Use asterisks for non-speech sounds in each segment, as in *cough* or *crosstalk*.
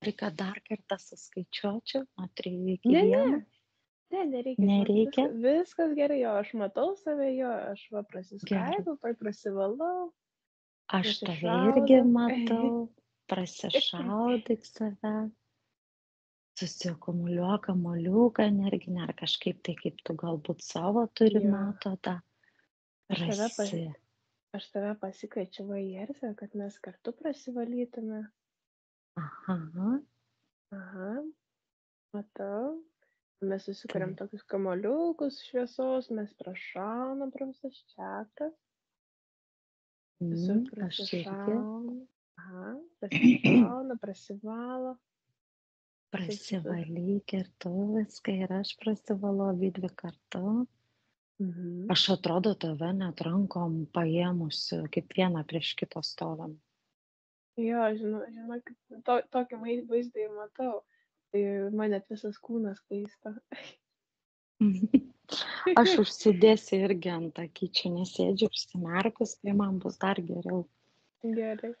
Reikia dar kartą suskaičiuočiau nuo 3 iki Ne, 1. ne. Ne, nereikia. Nereikia? Viskas, viskas gerai, jo, aš matau save, jo, aš va prasiskaidau, tai prasivalau. Aš tave irgi matau. *laughs* Prasišaudyk save. Susiakumuliuok kamoliuką energinę ar kažkaip tai, kaip tu galbūt savo turi Jo. tave, pas, Prasi. aš tave pasikviečiau į ersę, kad mes kartu prasivalytume. Aha. Aha, matau. Mes susikuriam Taip. tokius kamoliukus šviesos, mes prašaunam pro visas čakras. Visur Mm, aš irgi prasišauna. Aha, prasišauna, prasivalo. prasivalyk ir tu viską ir aš prasivalau abidvi kartu. Mhm. Aš atrodo tave net rankom paėmusi, kaip vieną prieš kitą stovim. Jo, žinau, žinau, to, tokį vaizdą jau matau. Tai man net visas kūnas kaista. *laughs* Aš užsidėsiu irgi ant akyčių, nesėdžiu užsimerkus, tai man bus dar geriau. Gerai.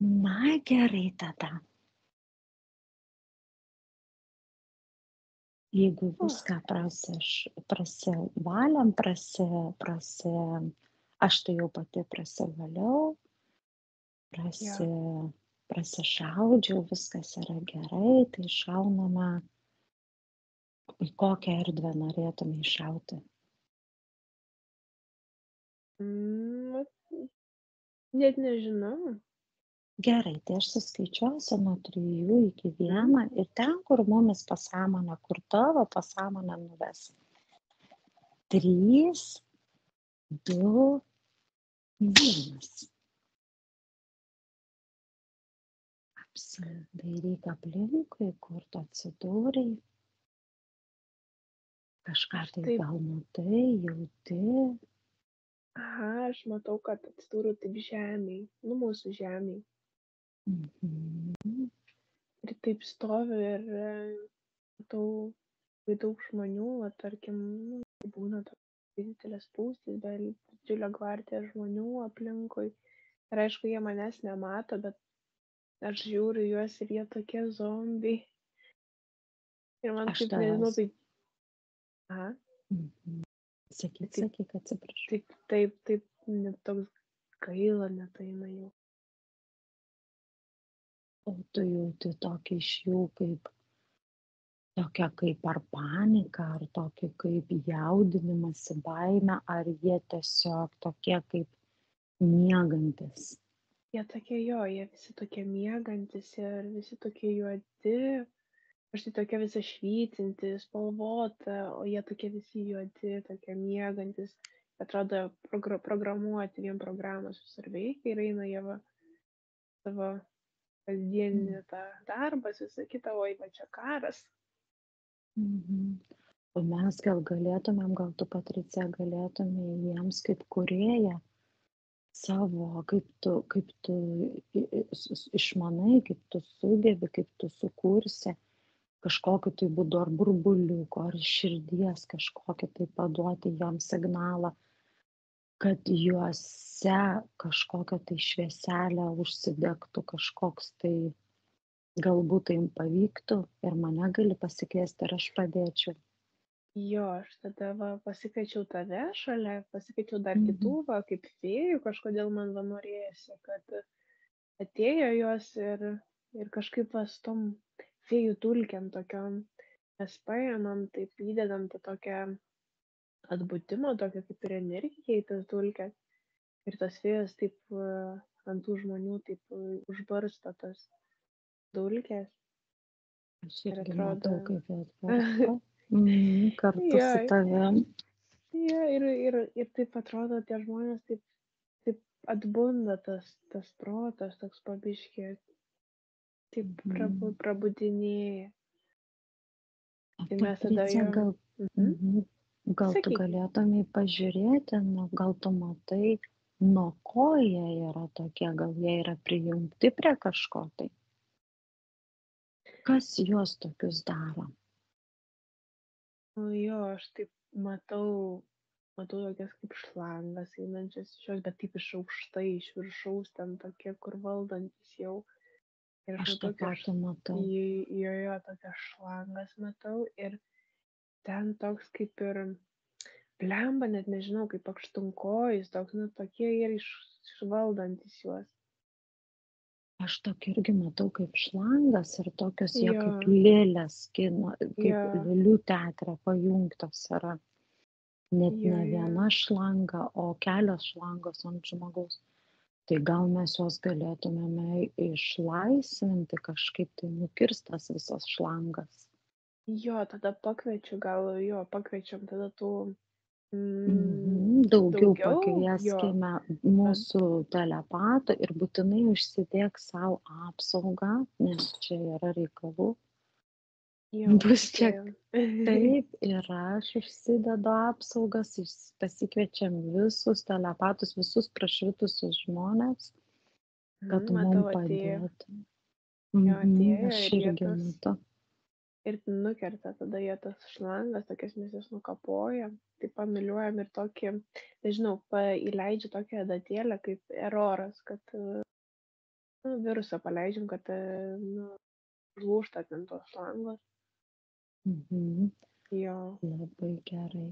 Na gerai tada. Jeigu viską prasiš, prasivalėm, prasi, prasi, aš tai jau pati prasivaliau, prasi, prasišaudžiau, viskas yra gerai, tai šauname, į kokią erdvę norėtume iššauti. Mm, net nežinau. Gerai, tai aš suskaičiuosiu nuo trijų iki vieną ir ten, kur mumis pasąmonė, kur tavo pasąmonė nuves. Trys, du, vienas. Apsidairyk aplinkui, kur tu atsidūrai. Kažką tai Taip. gal matai, jauti. Aha, aš matau, kad atsidūriau taip žemiai, nu mūsų žemiai. Mhm. Ir taip stoviu ir matau labai daug žmonių, va, tarkim, nu, būna tokios didelės spūstys, bet didžiulė gvardija žmonių aplinkui. Ir aišku, jie manęs nemato, bet aš žiūriu juos ir jie tokie zombiai. Ir man Aš taip nežinau, tai... Aha, Mhm. Sakyk, Taip. sakyk, atsiprašau. taip, taip, taip, net toks gaila net eina jau. O tu jauti tokį iš jų kaip tokią kaip ar paniką, ar tokį kaip jaudinimąsi, baimę, ar jie tiesiog tokie kaip miegantis. Jie tokie jo, jie visi tokie miegantis ir visi tokie juodi. Aš tai tokia visa švytinti, spalvota, o jie tokie visi juodi, tokie miegantis. Atrodo, progr programuoti vien programos visur veikia ir eina jie va savo kasdieninį tą darbas, visą kitą, oi va čia karas. Mhm. O mes gal galėtumėm, gal tu Patricija galėtumė jiems kaip kurėja savo, kaip tu, kaip tu išmanai, kaip tu sugebi, kaip tu sukursi kažkokiu tai būdu ar burbuliuko, ar širdies kažkokį tai paduoti jam signalą, kad juose kažkokia tai švieselė užsidegtų, kažkoks tai galbūt tai jums pavyktų ir mane gali pasikviesti ir aš padėčiau. Jo, aš tada va, pasikviečiau tave šalia, pasikviečiau dar Mhm. kitų, va, kaip fėjų, kažkodėl man va norėjosi, kad atėjo jos ir, ir kažkaip va su tom fėjų tulkiam tokiom, mes paėmam, taip įdedam tą tokią atbūtimo, tokią kaip ir energiją į tas dulkes. Ir tas vėjas taip ant tų žmonių taip užbarsto tas dulkes. Aš Ir irgi atrodo- matau, kaip jos varsto. Mm, kartu su Jo. tavim. Ja, ir, ir, ir taip atrodo, tie žmonės taip, taip atbunda tas, tas protas, toks pabiškė, taip prabu, Mhm. prabudinėja. Tai mes tada jo- gal, Mhm. mhm. gal tu Sakyk. galėtumai pažiūrėti, nu, gal tu matai, nuo ko jie yra tokie, gal jie yra prijungti prie kažko tai. Kas juos tokius daro? Nu jo, aš taip matau, matau tokias kaip šlangas einančias iš jos, bet taip iš aukštai, iš viršaus ten tokie, kur valdantis jau. Ir Aš tą patį matau. į- joje tokias šlangas matau ir ten toks kaip ir blemba, net nežinau, kaip akštunkojus, toks, nu, tokie ir iš, išvaldantis juos. Aš tokį irgi matau kaip šlangas ir tokios jie kaip Jo, lėlės kino, kaip jo, lėlių teatre pajungtos yra. Net jo, ne viena šlanga, o kelios šlangos ant žmogaus. Tai gal mes juos galėtumėme išlaisvinti, kažkaip tai nukirstas visas šlangas. Jo, tada pakviečiu, gal jo, pakviečiam tada tų Mhm, Daugiau daugiau, jo, pakvieskime mūsų telepatų ir būtinai užsidėk savo apsaugą, nes čia yra reikalų. jo, Bus čia užsidėjau. *laughs* taip ir aš užsidedu apsaugas, išs- pasikviečiam visus telepatus, visus prašvitusius žmonės, kad Mhm, mum Matau, atėjo, padėtų. jo, Mhm, atėjo Aš ir irgi tas, matau. Ir nukerta tada jie tas šlangas, tokias mes jas nukapoja, tai pamiliuojam ir tokį, nežinau, įleidžia tokią datėlę kaip eroras, kad nu, virusą paleidžiam, kad nu, žlūšta ten tos šlangos. Mhm, Jo, Labai gerai.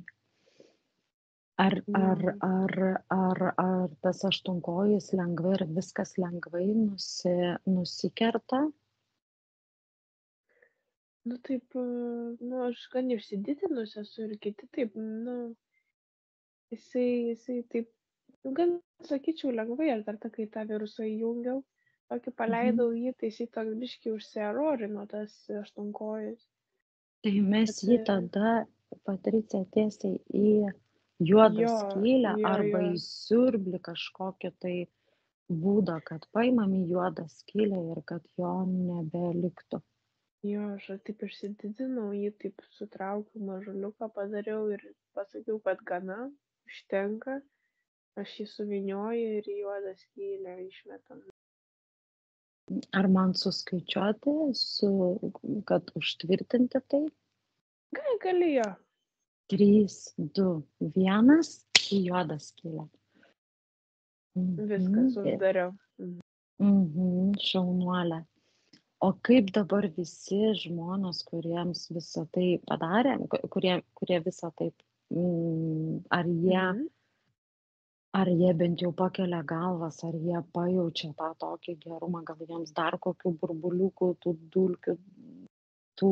Ar, ar, ar, ar, ar tas aštunkojis lengvai ir viskas lengvai nusi, nusikerta? Nu taip, nu aš gan išsididinus esu ir kiti taip, nu, jisai, jisai taip, nu, gan sakyčiau lengvai, aš dar tą, kai tą virusą įjungiau, tokį Mhm. paleidau jį, tai jisai toks biški užsiarorino tas aštunkojus. Tai mes Bet, jį tada, Patricija, tiesiai į juodą jo, skylę jo, arba jo, į siurblį kažkokį tai būdą, kad paimam į juodą skylę ir kad jo nebeliktų. Jo, aš taip išsididinau jį, taip sutraukiau mažuliuką, padariau ir pasakiau, kad gana, užtenka, aš jį suvinioju ir į juodą skylę išmetam. Ar man suskaičiuoti, su, kad užtvirtinti tai? Gal, gali jo. 3, 2, 1 į juodą skylę. Viskas Mhm. uždariau. Mhm, šaunuolė. O kaip dabar visi žmonės, kuriems visą tai padarė, ku- kurie, kurie visą taip, mm, ar jie, Mhm. ar jie bent jau pakelia galvas, ar jie pajaučia tą tokį gerumą, gal jiems dar kokių burbuliukų, tų dulkių, tų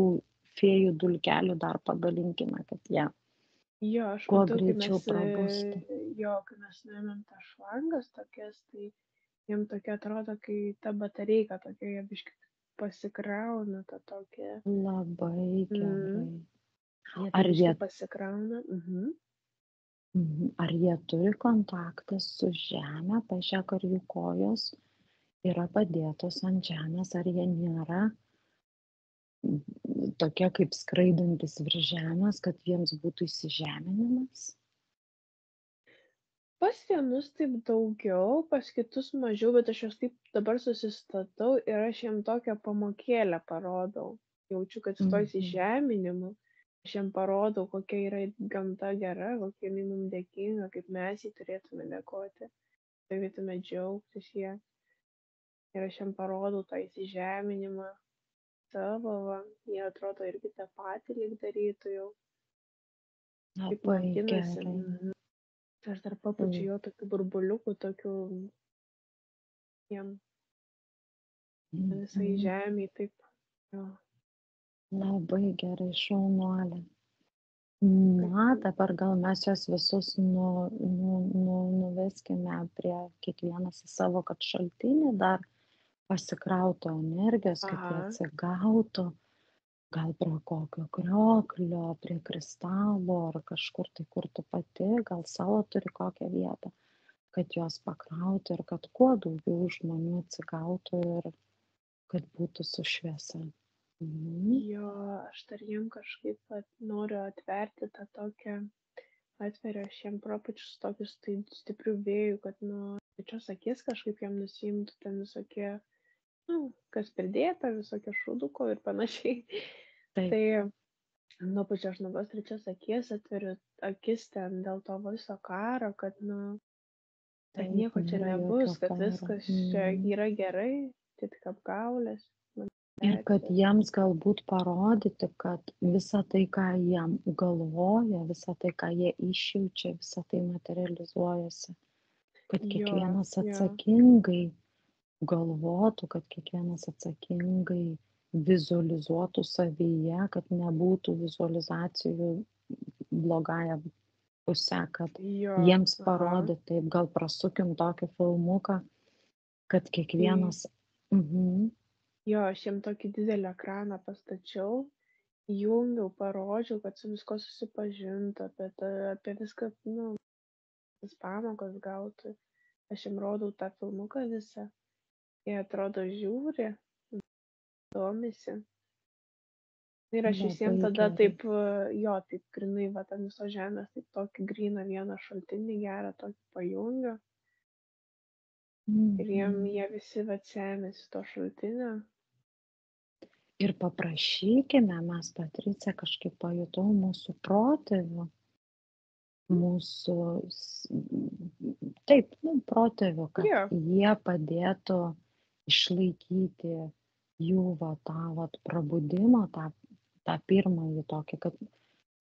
fėjų dulkelių dar padalinkime, kad jie Jo, aš kuo matau, greičiau mes, prabustų. e, jo, kai mes nuėmėm tas šlangas tokias, tai jiem tokia atrodo, kai ta batareika tokia, jie biškai pasikrauna tą tokią. Labai Mm. gerai. Jie Ar jie, pasikrauna. Mhm. mhm, ar jie turi kontaktą su žemė, pažiūrėk, ar jų kojos yra padėtos ant žemės, ar jie nėra mm, tokie kaip skraidantis virš žemės, kad jiems būtų įsižeminimas. Pas vienus taip daugiau, pas kitus mažiau, bet aš juos taip dabar susistatau ir aš jiem tokią pamokėlę parodau. Jaučiu, kad su to Mhm. įsižeminimu aš jiem parodau, kokia yra gamta gera, kokia jinai mums dėkinga, kaip mes jį turėtume dėkoti, turėtume džiaugtis ją. Ir aš jiem parodau tą įsižeminimą savo, va. jie atrodo irgi tą patį lyg darytų jau, Labai gerai. Mhm. Aš dar papučiu Mm, jo tokių burbuliukų, tokių jiem visai mhm. žemė, taip. Jo. Labai gerai, šaunuolė. Na, dabar gal mes juos visus nu, nu, nu, nuveskime prie kiekvienas į savo, kad šaltinį dar pasikrautų energijos, kad jie Aha. Gal prie kokio krioklio, prie kristalo ar kažkur tai, kur tu pati, gal savo turi kokią vietą, kad juos pakrauti ir kad kuo daugiau žmonių atsigautų ir kad būtų su šviesa. Mhm. Jo, aš dar jiem kažkaip vat noriu atverti tą tokią, atveriu aš jiem propačius tokius tai stiprių vėjų, kad nuo pačios akis kažkaip jiem nusimtų ten visokie, nu, kas pridėta, visokie šūduko ir panašiai. Taip, Tai nuo pačios nuo tos trečios akies atveriu akis ten dėl to viso karo, kad, nu, taip, nieko čia nebus, kad viskas čia Mhm. yra gerai. tai tik apgaulės. Ir kad jiems galbūt parodyti, kad visa tai, ką jie galvoja, visa tai, ką jie išjaučia, visa tai materializuojasi. Kad Jo, kiekvienas jo. atsakingai galvotų, kad kiekvienas atsakingai vizualizuotų savyje, kad nebūtų vizualizacijų blogąją pusę, kad Jo, jiems aha. parodyti, taip gal prasukim tokį filmuką, kad kiekvienas... Mhm. Jo, aš jiem tokį didelį ekraną pastačiau, įjungiau, parodžiau, kad su visko susipažintų, apie, tą, apie viską, nu, tas pamokas gautų. Aš jiem rodau tą filmuką visą. Jie atrodo žiūri, domisi. Ir aš visiems tada taip, jo, taip grinai, va, ant visos žemės, taip tokį gryną vieną šaltinį gerą, tokį pajungiu. Ir jiem, jie visi va semėsi to šaltinio. Ir paprašykime, mes Patricija kažkaip pajutau mūsų protėvių, mūsų, taip, nu, protėvių, kad Jo. jie padėtų išlaikyti jų va, tą va, prabudimą, tą, tą pirmąjį tokį, kad,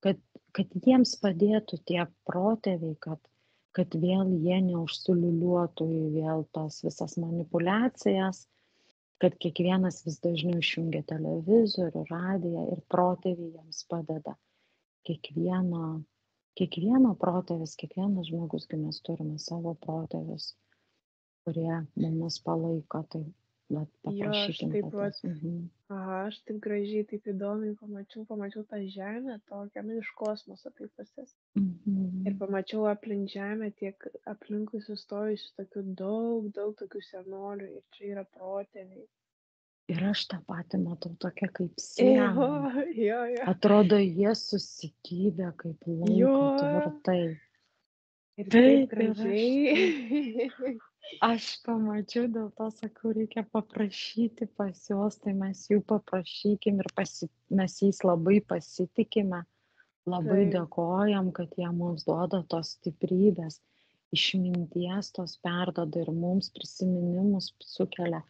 kad, kad jiems padėtų tie protėviai, kad, kad vėl jie neužsuliuliuotų į vėl tas visas manipulacijas, kad kiekvienas vis dažniau išjungia televizorių, radiją ir protėviai jiems padeda. Kiekvieno, kiekvieno protėvis, kiekvienas žmogus, kai mes turime savo protėvius, kurie mumis palaiko, tai vat, Jo, aš taip vat, Mhm. aha, aš taip gražiai, taip įdomiai pamačiau, pamačiau tą žemę tokią, nu, iš kosmoso taip pasis. Ir Mhm. pamačiau aplink žemę tiek aplinkui sustojusių tokių daug, daug tokių senolių ir čia yra protėviai. Ir aš tą patį matau tokia kaip jo. Atrodo, jie susikybę kaip laiko Jo. tvirtai. Ir taip ir gražiai. *laughs* Aš pamačiau, dėl to sakau, reikia paprašyti pas juos, tai mes jų paprašykim ir pasi, mes jais labai pasitikime, labai Taip. dėkojam, kad jie mums duoda tos stiprybės, išminties tos perdoda ir mums prisiminimus sukelia.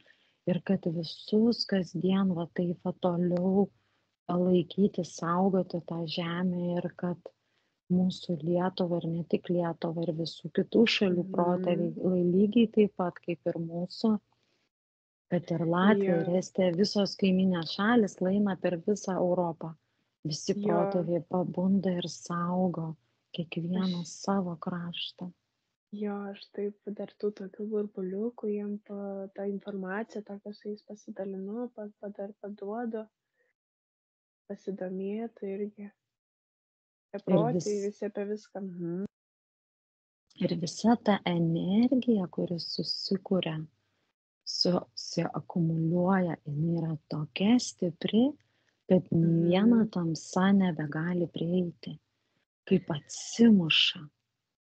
Ir kad visus kasdien va taip va toliau palaikyti, saugoti tą žemę ir kad mūsų Lietuvą ir ne tik Lietuvą ir visų kitų šalių protėviai lai- lygiai taip pat kaip ir mūsų, kad ir Latvija, ir Jo. Estija, visos kaiminės šalis laina per visą Europą. Visi Jo. protėviai pabunda ir saugo kiekvieną Aš- savo kraštą. Jo, aš taip dar tų tokių burbuliukų, jiem pa, tą informaciją, tokią su jais pasidalinu, pa, pa, dar paduodu, pasidomėti irgi. Vis- visi apie viską. Mhm. Ir visa ta energija, kuri susikuria, susiakumuliuoja, jinai yra tokia stipri, kad viena Mhm. tamsa nebegali prieiti, kaip atsimuša.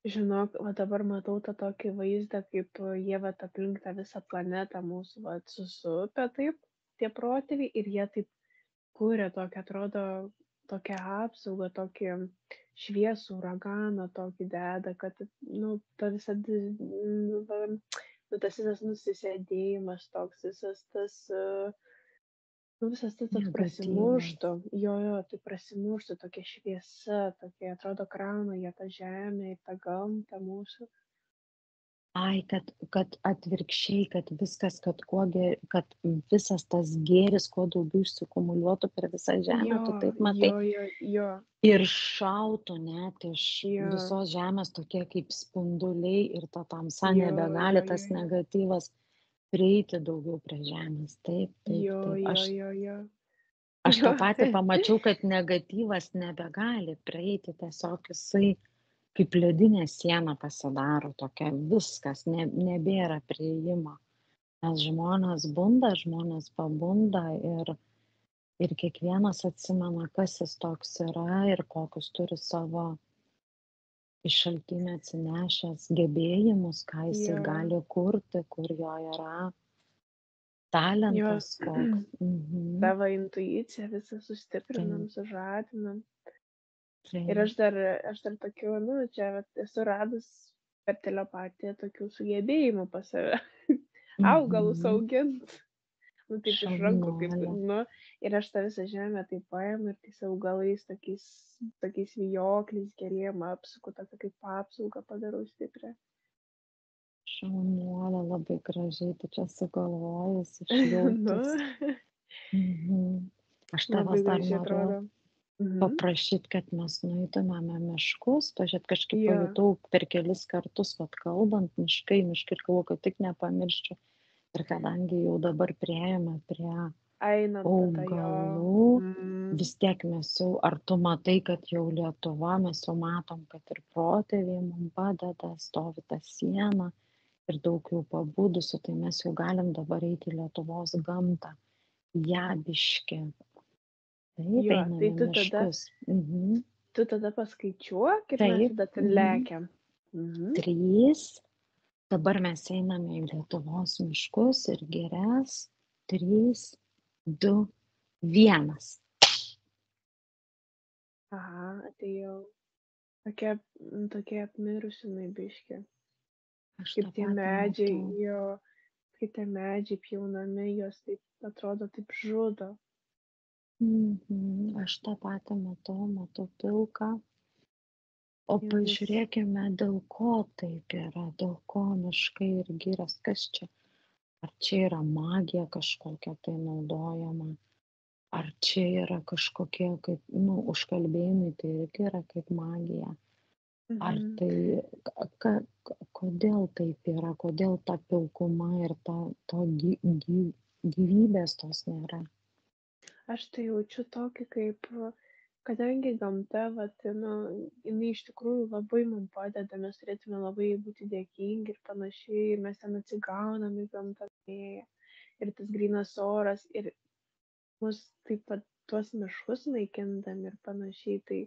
Žinok, va dabar matau tą tokį vaizdą, kaip jie va aplink tą visą planetą mūsų va susupę taip, tie protėviai ir jie taip kūrė tokią, atrodo, tokią apsaugą, tokį šviesų uraganą tokį deda, kad, nu, ta visa, nu, nu, tas visas nusisėdėjimas toks, visas tas, e, nu, visas tas toks prasimuštų, jo, jo, tai prasimuštų tokia šviesa, tokia, atrodo, krauna jie tą žemę ir tą gamtą mūsų. Ai, kad, kad atvirkščiai, kad viskas, kad, kuo, ge- kad visas tas gėris, kuo daugiau išsikumuliuotų per visą žemę, tu taip matai. jo, jo, jo, Ir šautų net iš Jo. visos žemės tokie kaip spinduliai ir ta tamsa Jo, nebegali, jo, tas jo, jo. negatyvas prieiti daugiau prie žemės. Taip, taip, jo, taip. jo, Aš, jo, jo. aš tą Jo. patį pamačiau, kad *laughs* negatyvas nebegali prieiti, tiesiog jisai kaip ledinė siena pasidaro tokia, viskas, ne, nebėra prieimo. Nes žmonės bunda, žmonės pabunda ir, ir kiekvienas atsimena, kas jis toks yra ir kokius turi savo iš šaltinio atsinešęs gebėjimus, ką jisai Jo. gali kurti, kur jo yra talentas koks. Mhm. Savo intuiciją visą sustiprinam, sužadinam. Ir aš dar, aš dar tokių, nu, čia vat, esu radus per telepatiją tokių sugebėjimų pas save. *laughs* Augalus Mhm. augint. nu taip iš rankų, kaip, nu, ir aš tą visą žemę taip paimu ir tais augalais, tokiais, tokiais vijokliais geriem apsuku, tokia kaip apsaugą padarau stiprią. Šaunuolė, labai gražiai tu čia sugalvojus, *laughs* nu, išjautus. Mhm. Aš tavęs dar noriu. Mhm. paprašyt, kad mes nueitumėme miškus, pažiūrėt, kažkaip Jo. pajutau per kelis kartus, vad kalbant, miškai, miškai, ir galvoju, kad tik nepamirščiau. Ir kadangi jau dabar prieėjome prie jo. augalų, Mm. vis tiek mes jau, ar tu matai, kad jau Lietuva, mes jau matom, kad ir protėviai mums padeda, stovi ta siena ir daug jau pabudusių, tai mes jau galim dabar eiti į Lietuvos gamtą, ją biški. Taip, Jo, einame tai į tu tada- miškus. Mhm. Tu tada paskaičiuok ir mes Taip, tada ten mhm. lekiam. Mhm. Trys. Dabar mes einame į Lietuvos miškus ir gerias. Trys, du, vienas. Aha, atėjau. Tokia, mm, tokia apmirusi naibiškė. Aš Kaip tą tie patį medžiai, matau. jo, kai tie medžiai pjaunami, jos taip atrodo taip žudo. Mhm. Aš tą patį matau, matau pilką. O Jo, nes- pažiūrėkime, dėl ko taip yra, dėl ko miškai ir gyras, kas čia. Ar čia yra magija kažkokia tai naudojama, ar čia yra kažkokie kaip, nu, užkalbėjimai, tai irgi yra kaip magija. Ar Mhm. tai, ka, ka, kodėl taip yra, kodėl ta pilkuma ir ta, to gy, gy, gyvybės tos nėra. Aš tai jaučiu tokį kaip, kadangi gamta, vat, nu, jinai iš tikrųjų labai mums padeda, mes turėtume labai būti dėkingi ir panašiai, ir mes ten atsigaunam į gamtą, vėją, ir tas grinas oras, ir mus taip pat tuos miškus naikindami ir panašiai, tai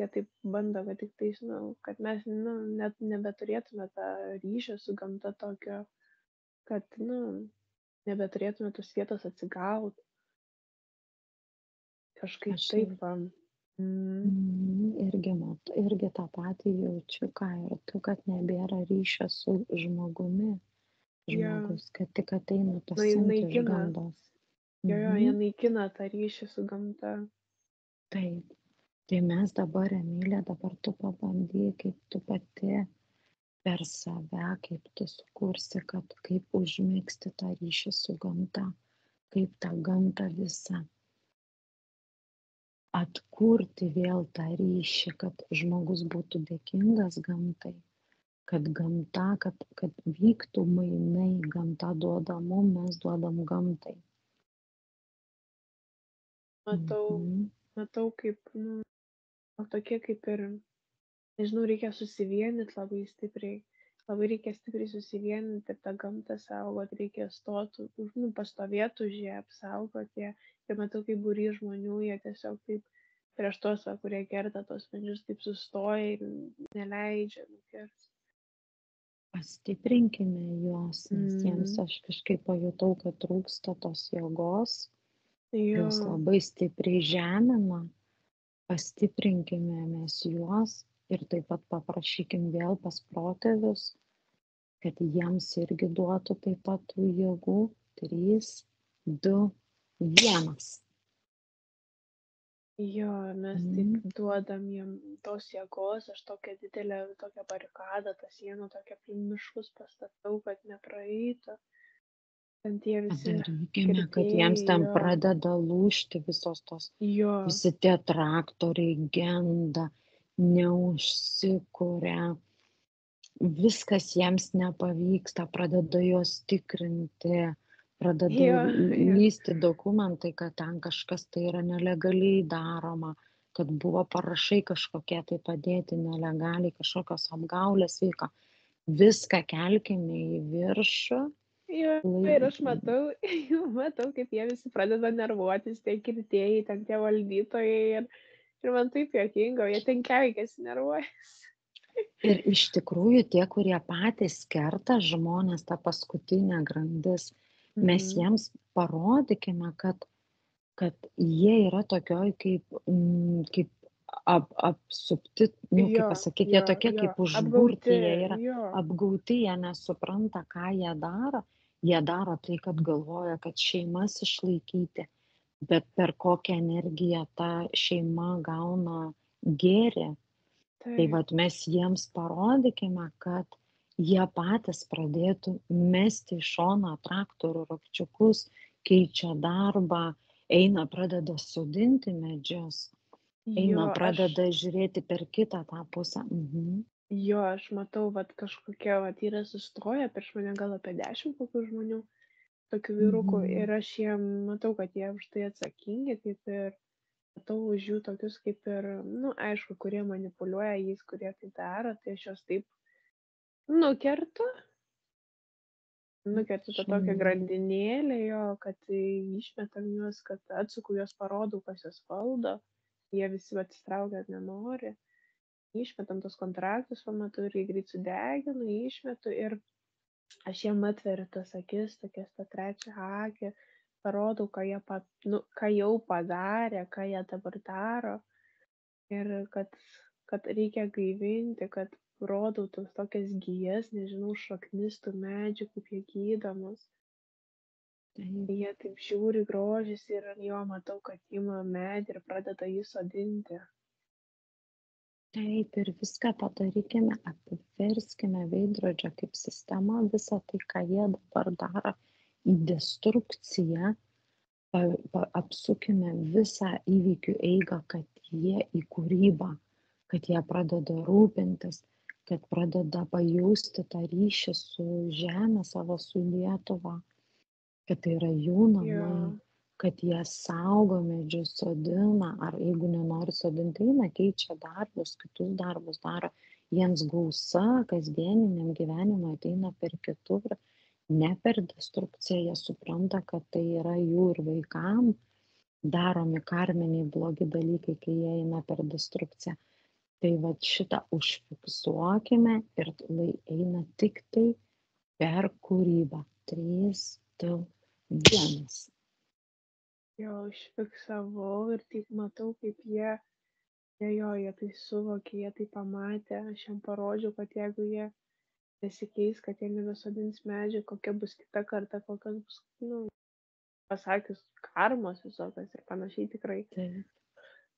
jie taip bando, kad tik tai, žinau, kad mes, nu, net nebeturėtume tą ryšio su gamta tokio, kad, nu, nebeturėtume tos vietos atsigauti. Kažkaip Aš taip. va. Mm. Mm, irgi, mat, irgi tą patį jaučiu, ką ir tu, kad nebėra ryšio su žmogumi. Žmogus, kad tik ateina Na, pasimti iš naikina. gamtos. Jo, jo, Mhm. jie naikina tą ryšį su gamta. Taip. Tai mes dabar, Emilė, dabar tu pabandyk, kaip tu pati per save, kaip tu sukursi, kad kaip užmėgsti tą ryšį su gamta, kaip tą gamtą visą atkurti vėl tą ryšį, kad žmogus būtų dėkingas gamtai, kad gamta, kad, kad vyktų mainai, gamta duoda mum, mes duodam gamtai. Matau, Mhm. matau kaip, nu, tokie kaip ir, nežinau, reikia susivienyti labai stipriai. Labai reikia stipriai susivienyti ir tą gamtą saugoti, reikia stoti, už- nu, pastovėti už ją, apsaugoti ją. Ir matau, kaip būry žmonių, jie tiesiog taip prieš tos, va, kurie kerta tos medžius, taip sustoja ir neleidžia nukirsti. Pastiprinkime juos, nes jiems Mhm. aš kažkaip pajutau, kad trūksta tos jėgos, Jo, juos labai stipriai žemina, pastiprinkime mes juos ir taip pat paprašykim vėl pas protėvius, kad jiems irgi duotų taip pat tų jėgų. Trys, du, vienas. jo, mes Mhm. taip duodam jiem tos jėgos, aš tokią didelę, tokią barikadą, tą sieną, tokią miškus pastatau, kad nepraeitų. Padarykime, kad jiems ten jo. pradeda lūžti visos tos Jo, visi tie traktoriai genda, neužsikuria, viskas jiems nepavyksta, pradeda juos tikrinti, pradeda Jo, jo. lysti dokumentai, kad ten kažkas tai yra nelegaliai daroma, kad buvo parašai kažkokie tai padėti nelegaliai, kažkokios apgaulės vyko. Viską kelkime į viršų. jo. Ir aš matau, *laughs* matau, kaip jie visi pradeda nervuotis, tie kirtėjai, ten tie valdytojai. Ir, ir man taip jokinga, jie ten keikiasi, nervuojas. Ir iš tikrųjų tie, kurie patys kerta žmonės, ta paskutinė grandis, mes Mhm. jiems parodykime, kad, kad jie yra tokioj kaip, mm, kaip ap, apsupti, nu, kaip pasakyti, jie tokie jo, kaip užburti, apgauti, jie yra jo. apgauti, jie nesupranta, ką jie daro jie daro tai kad galvoja kad šeimas išlaikyti bet per kokią energiją ta šeima gauna gėrį tai Taip. vat mes jiems parodykime kad jie patys pradėtų mesti į šoną traktorių rakčiukus keičia darbą eina pradeda sodinti medžius eina Jo, aš, pradeda žiūrėti per kitą tą pusę mhm. jo, aš matau, vat kažkokie, vat yra sustoję prieš mane gal apie dešimt kokių žmonių, tokių vyrukų, Mhm. ir aš jiem matau, kad jie už tai atsakingi, kaip ir matau už jų tokius kaip ir, nu, aišku, kurie manipuliuoja jais, kurie tai daro, tai aš juos taip nukertu, nukertu tą tokią grandinėlę jo, kad išmetam juos, kad atsuku juos, parodau, kas juos valdo, jie visi atsitraukia, nenori, išmetam tos kontraktus, pamatu irgi greit sudeginu, išmetu ir aš jiem atveriu tas akis, tokias tą trečią akį, parodau, ką jie, pa, nu, ką jau padarė, ką jie dabar daro. Ir kad, kad reikia gaivinti, kad rodau tos tokias gyjas, nežinau, šaknis tų medžių, kaip jie gydomas. Taip. Jie taip žiūri grožis ir jo matau, kad ima medį ir pradeda jį sodinti. Taip ir viską padarykime, apverskime veidrodžio kaip sistema, visą tai, ką jie dabar daro į destrukciją, pa, pa, apsukime visą įvykių eigą, kad jie į kūrybą, kad jie pradeda rūpintis, kad pradeda pajausti tą ryšį su žemė savo, su Lietuva, kad tai yra jų namai, Jo, kad jie saugo medžius, sodina, ar jeigu nenori sodinti, eina, keičia darbus, kitus darbus daro. Jiems gausa kasdieniniam gyvenimui ateina per kitur, ne per destrukciją, jie supranta, kad tai yra jų ir vaikam daromi karminiai blogi dalykai, kai jie eina per destrukciją. Tai va šitą užfiksuokime ir lai eina tik tai per kūrybą. 3, 2, 1. jo, užfiksavau ir taip matau, kaip jie, jie jo, jie tai suvokė, jie tai pamatė, aš jam parodžiau, kad jeigu jie nesikeis, kad jie nebesodins medžių, kokia bus kita karta, kokios bus, nu, pasakius, karmos visokios ir panašiai tikrai. Taip.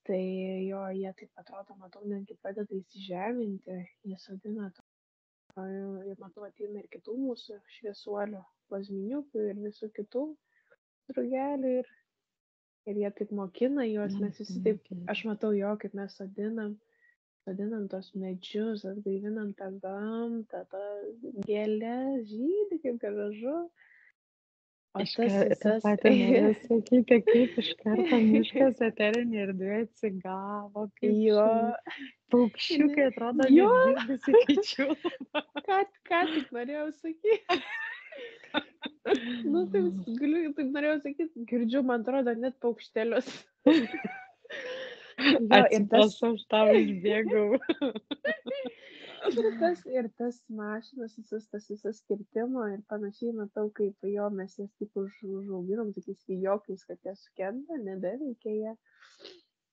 Tai jo, jie taip atrodo, matau, netgi pradeda įsižeminti, jie sodina to. Ir matau, ateina ir kitų mūsų šviesuolių, plazminiukų ir visų kitų drugelių. Ir, ir jie taip mokina juos, mes visi taip, aš matau jo, kaip mes sodinam, sodinam tos medžius, atgaivinam tą gamtą, tą gėlę, žydį, kaip gražu. Iš tas ka- tą visas... patį noriu *laughs* sakyti, kaip iš karto miškas *laughs* eterinė erdvė atsigavo, kaip Jo, paukščiukai atrodo, Jo. kičių. *laughs* ką, ką tik norėjau sakyti. Nu, taip, galiu, taip norėjau sakyti, girdžiu, man atrodo, net paukštelius. Jo, Atsiprašau, aš tau išbėgau. Ir tas, ir tas mašinas, visas tas visas skirtimo ir panašiai, matau, kaip jo mes jas taip už, užauginom, tokiais vijokais, kad jas skenda, nebeveikia jie.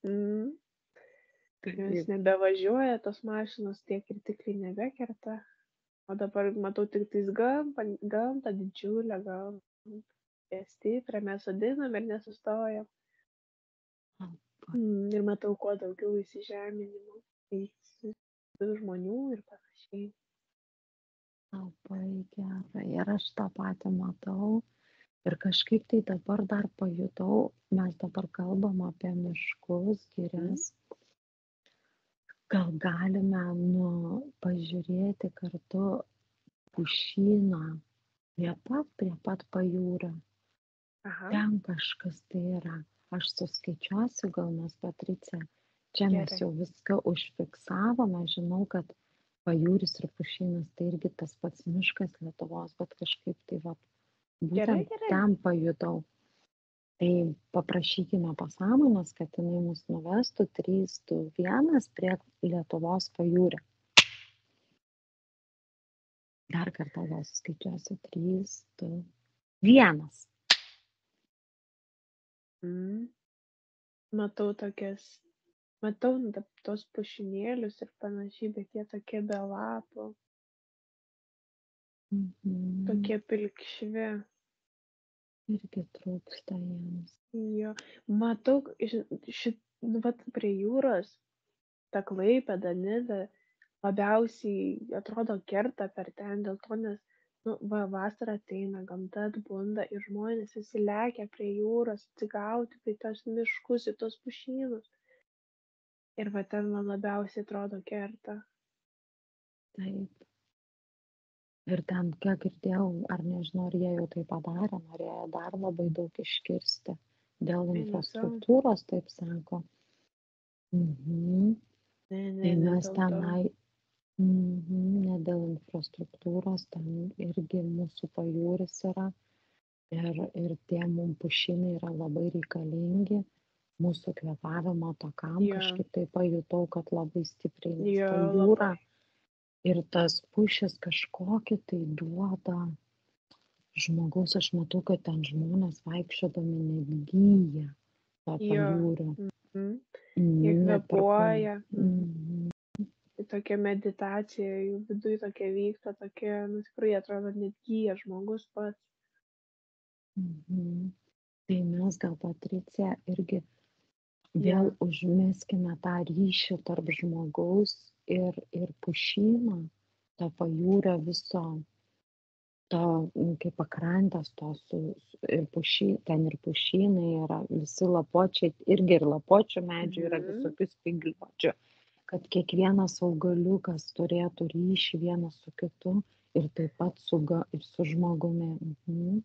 Mm. Jos nebevažiuoja tos mašinos, tie kritikliai nebekerta. O dabar matau tik tais gamtą, gamtą didžiulę gamtą. Stiprią, mes sodinam ir nesustojam. Mm, ir matau, kuo daugiau įsižeminimo. Tai tų žmonių ir panašiai. Labai gerai. Ir aš tą patį matau. Ir kažkaip tai dabar dar pajutau, mes dabar kalbam apie miškus, girias. Gal galime nu, pažiūrėti kartu pušyną prie pat, prie pat pajūrio. Aha, Ten kažkas tai yra. Aš suskaičiuosiu, gal mes Patricija. Čia mes Gerai. jau viską užfiksavome. Žinau, kad pajūris ir pušynas tai irgi tas pats miškas Lietuvos, bet kažkaip tai va, Gerai, būtent gerai. ten pajutau. Tai paprašykime pasąmonės, kad jinai mus nuvestų 3, 2, 1 prie Lietuvos pajūrio. Dar kartą gal suskaičiuosiu 3, 2, 1. mm. matau tokias, matau nu, ta- tos pušinėlius ir panašiai, bet jie tokie be lapų. Mhm. tokie pilkšvi. Irgi trūksta jiems. Jo, matau, šit, nu, vat prie jūros, ta klaipėda, nida, labiausiai atrodo kerta per ten, dėl to, nes, nu, va, vasara ateina, gamta atbunda ir žmonės visi lekia prie jūros, atsigauti, prie tos miškus, į tos pušynus. Ir va ten man labiausiai atrodo kerta. Taip. Ir ten, kiek girdėjau, ar nežinau, ar jie jau tai padarė, norėjo dar labai daug iškirsti dėl infrastruktūros, taip sako. Mhm. Ne, ne, Tai mes tenai, mhm, ne dėl infrastruktūros, ten irgi mūsų pajūris yra ir, ir tie mums pušynai yra labai reikalingi. Mūsų kvėpavimo takam Jo. kažkaip tai pajutau, kad labai stipriai, nes Jo, ta jūra labai. ir tas pušis kažkokį tai duoda žmogaus, aš matau, kad ten žmonės vaikščiodami net gyja to Jo. pajūrio. Mhm. Mhm, Jie kvėpuoja. kūną. Mhm. Tai tokia meditacija, jų viduje tokia vyksta, tokia, nu tikrai atrodo net gyja žmogus pats. Mhm. Tai mes gal Patricija irgi. Vėl užmeskime tą ryšį tarp žmogaus ir, ir pušyno, to pajūrio viso, to mm, kaip pakrantės, to su, su, ir pušy, ten ir pušynai yra, visi lapočiai, irgi ir lapočių medžių yra Mhm. visokių spygliuočių, kad kiekvienas augaliukas turėtų ryšį vienas su kitu ir taip pat su, ir su žmogumi. Mhm.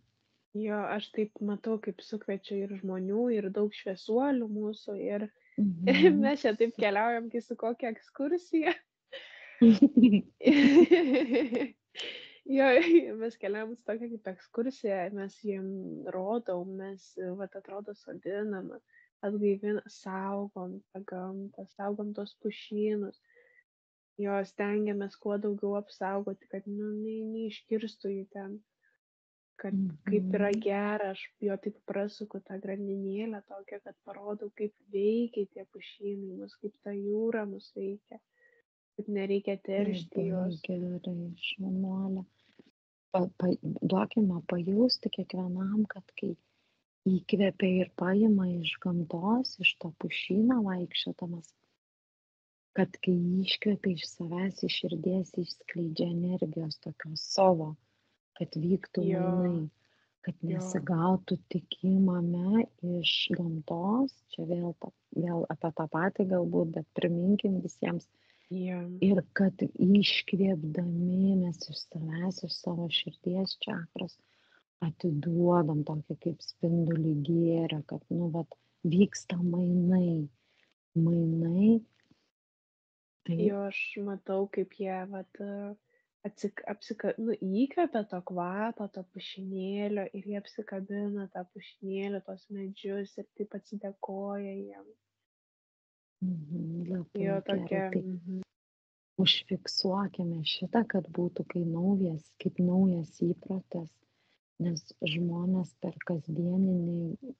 Jo, aš taip matau, kaip sukviečia ir žmonių, ir daug šviesuolių mūsų, ir *laughs* Mhm. mes čia taip keliaujam, kai su kokia ekskursija. *laughs* jo, mes keliaujam su tokia kaip ekskursija, mes jiem rodom, mes, vat atrodo, sodinam, atgaivinam, saugom tą gamtą, saugom tos pušynus. Jo, stengiamės kuo daugiau apsaugoti, kad nu, ne, neiškirstų jų ten. Kad kaip yra Mhm. gera, aš jo taip prasuku tą grandinėlę tokią, kad parodau, kaip veikia tie pušynai mus, kaip ta jūra mus veikia, kaip nereikia teršti jos. gerai, šaunuolė. Pa, pa, duokime pajusti kiekvienam, kad kai įkvepia ir paima iš gamtos, iš to pušyno vaikščiodamas, kad kai iškvepia iš savęs, iš širdies, išskleidžia energijos tokios savo, kad vyktų Jo. mainai, kad nesigautų tik įmame iš gamtos, čia vėl, ta, vėl apie tą patį galbūt, bet priminkim visiems, Jo. ir kad iškvėpdami mes iš savęs, iš savo širdies čakros atiduodam tokį kaip spindulį gėrę, kad, nu, vat, vyksta mainai. Mainai. Tai Jo, aš matau, kaip jie, vat, atsik, apsika, nu, įkvepia to kvapo, to pušinėlio ir jie apsikabina tą pušinėlį, tos medžius ir taip atsidėkoja jiem. mhm, labai Jo, gerai. tokia. Tai mhm. užfiksuokime šitą, kad būtų kai naujas, kaip naujas įprotis, nes žmonės per kasdieninį,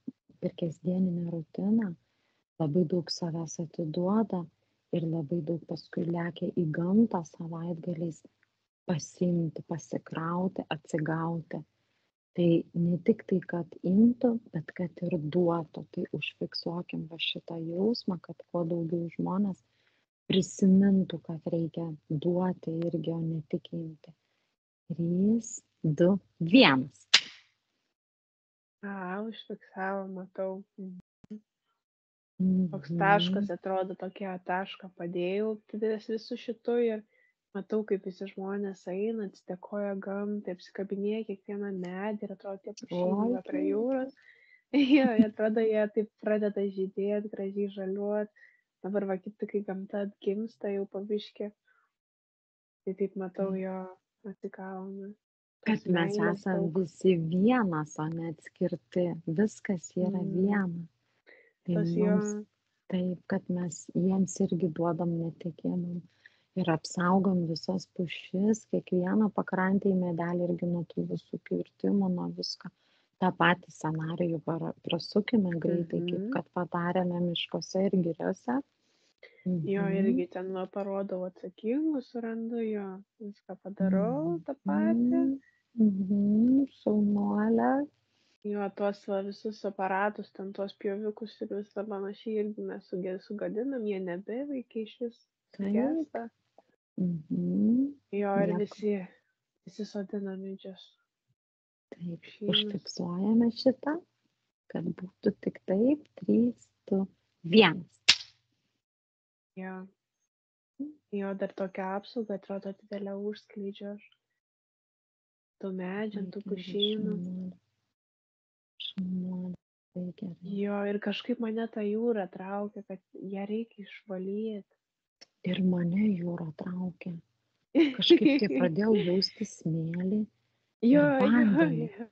per kasdieninę rutiną labai daug savęs atiduoda ir labai daug paskui lekia į gamtą savaitgaliais pasimti, pasikrauti, atsigauti. Tai ne tik tai, kad imtų, bet kad ir duotų. Tai užfiksuokim va šitą jausmą, kad kuo daugiau žmonės prisimintų, kad reikia duoti irgi, o ne tik imti. 3, 2, 1. A, užfiksavo, matau. Mhm. Mhm. Toks taškas atrodo, tokia tašką padėjau ties visų šitų ir matau, kaip visi žmonės eina, atsidėkoja gamtai, apsikabinėja kiekvieną medį ir atrodo tie pušynai prie jūros. *laughs* Jo, atrodo, jie taip pradeda žydėti, gražiai žaliuoti. Dabar va kaip tik, kai gamta atgimsta jau paviški. Tai taip matau Taip. jo atsikavome. Kad mes esam visi vienas, o ne atskirti. Viskas yra Mm. viena. Tai Tas jo, mums taip, kad mes jiems irgi duodam netikimam. Ir apsaugom visas pušis, kiekvieną pakrantę į medelį irgi nuo tų visų kirtimų, nuo visko. tą patį scenarijų para- prasukime greitai, kaip Mhm. kad padarėme miškuose ir giriuose. Jo Mhm. irgi ten va parodau atsakingus, surandu jo, viską padarau tą patį. Mhm. Mhm. Šaunuolė. Jo, tuos va visus aparatus, ten tuos pjovikus ir visą panašiai irgi mes sugadinam, jie nebeveikia iš vis, Taip. sugesta. Mhm. Jo ir Nieko. visi, visi sodina medžius. Taip, užfiksuojame šitą, kad būtų tik taip, 3, 2, 1. Jo. Jo dar tokia apsauga atrodo didelę užskleidžiu aš. Tų medžių, tų pušynų. Tai. Jo, ir kažkaip mane ta jūra traukia, kad ją reikia išvalyti. Ir mane jūra traukia. Kažkaip tai pradėjau jausti smėlį. Jo, jo, jo.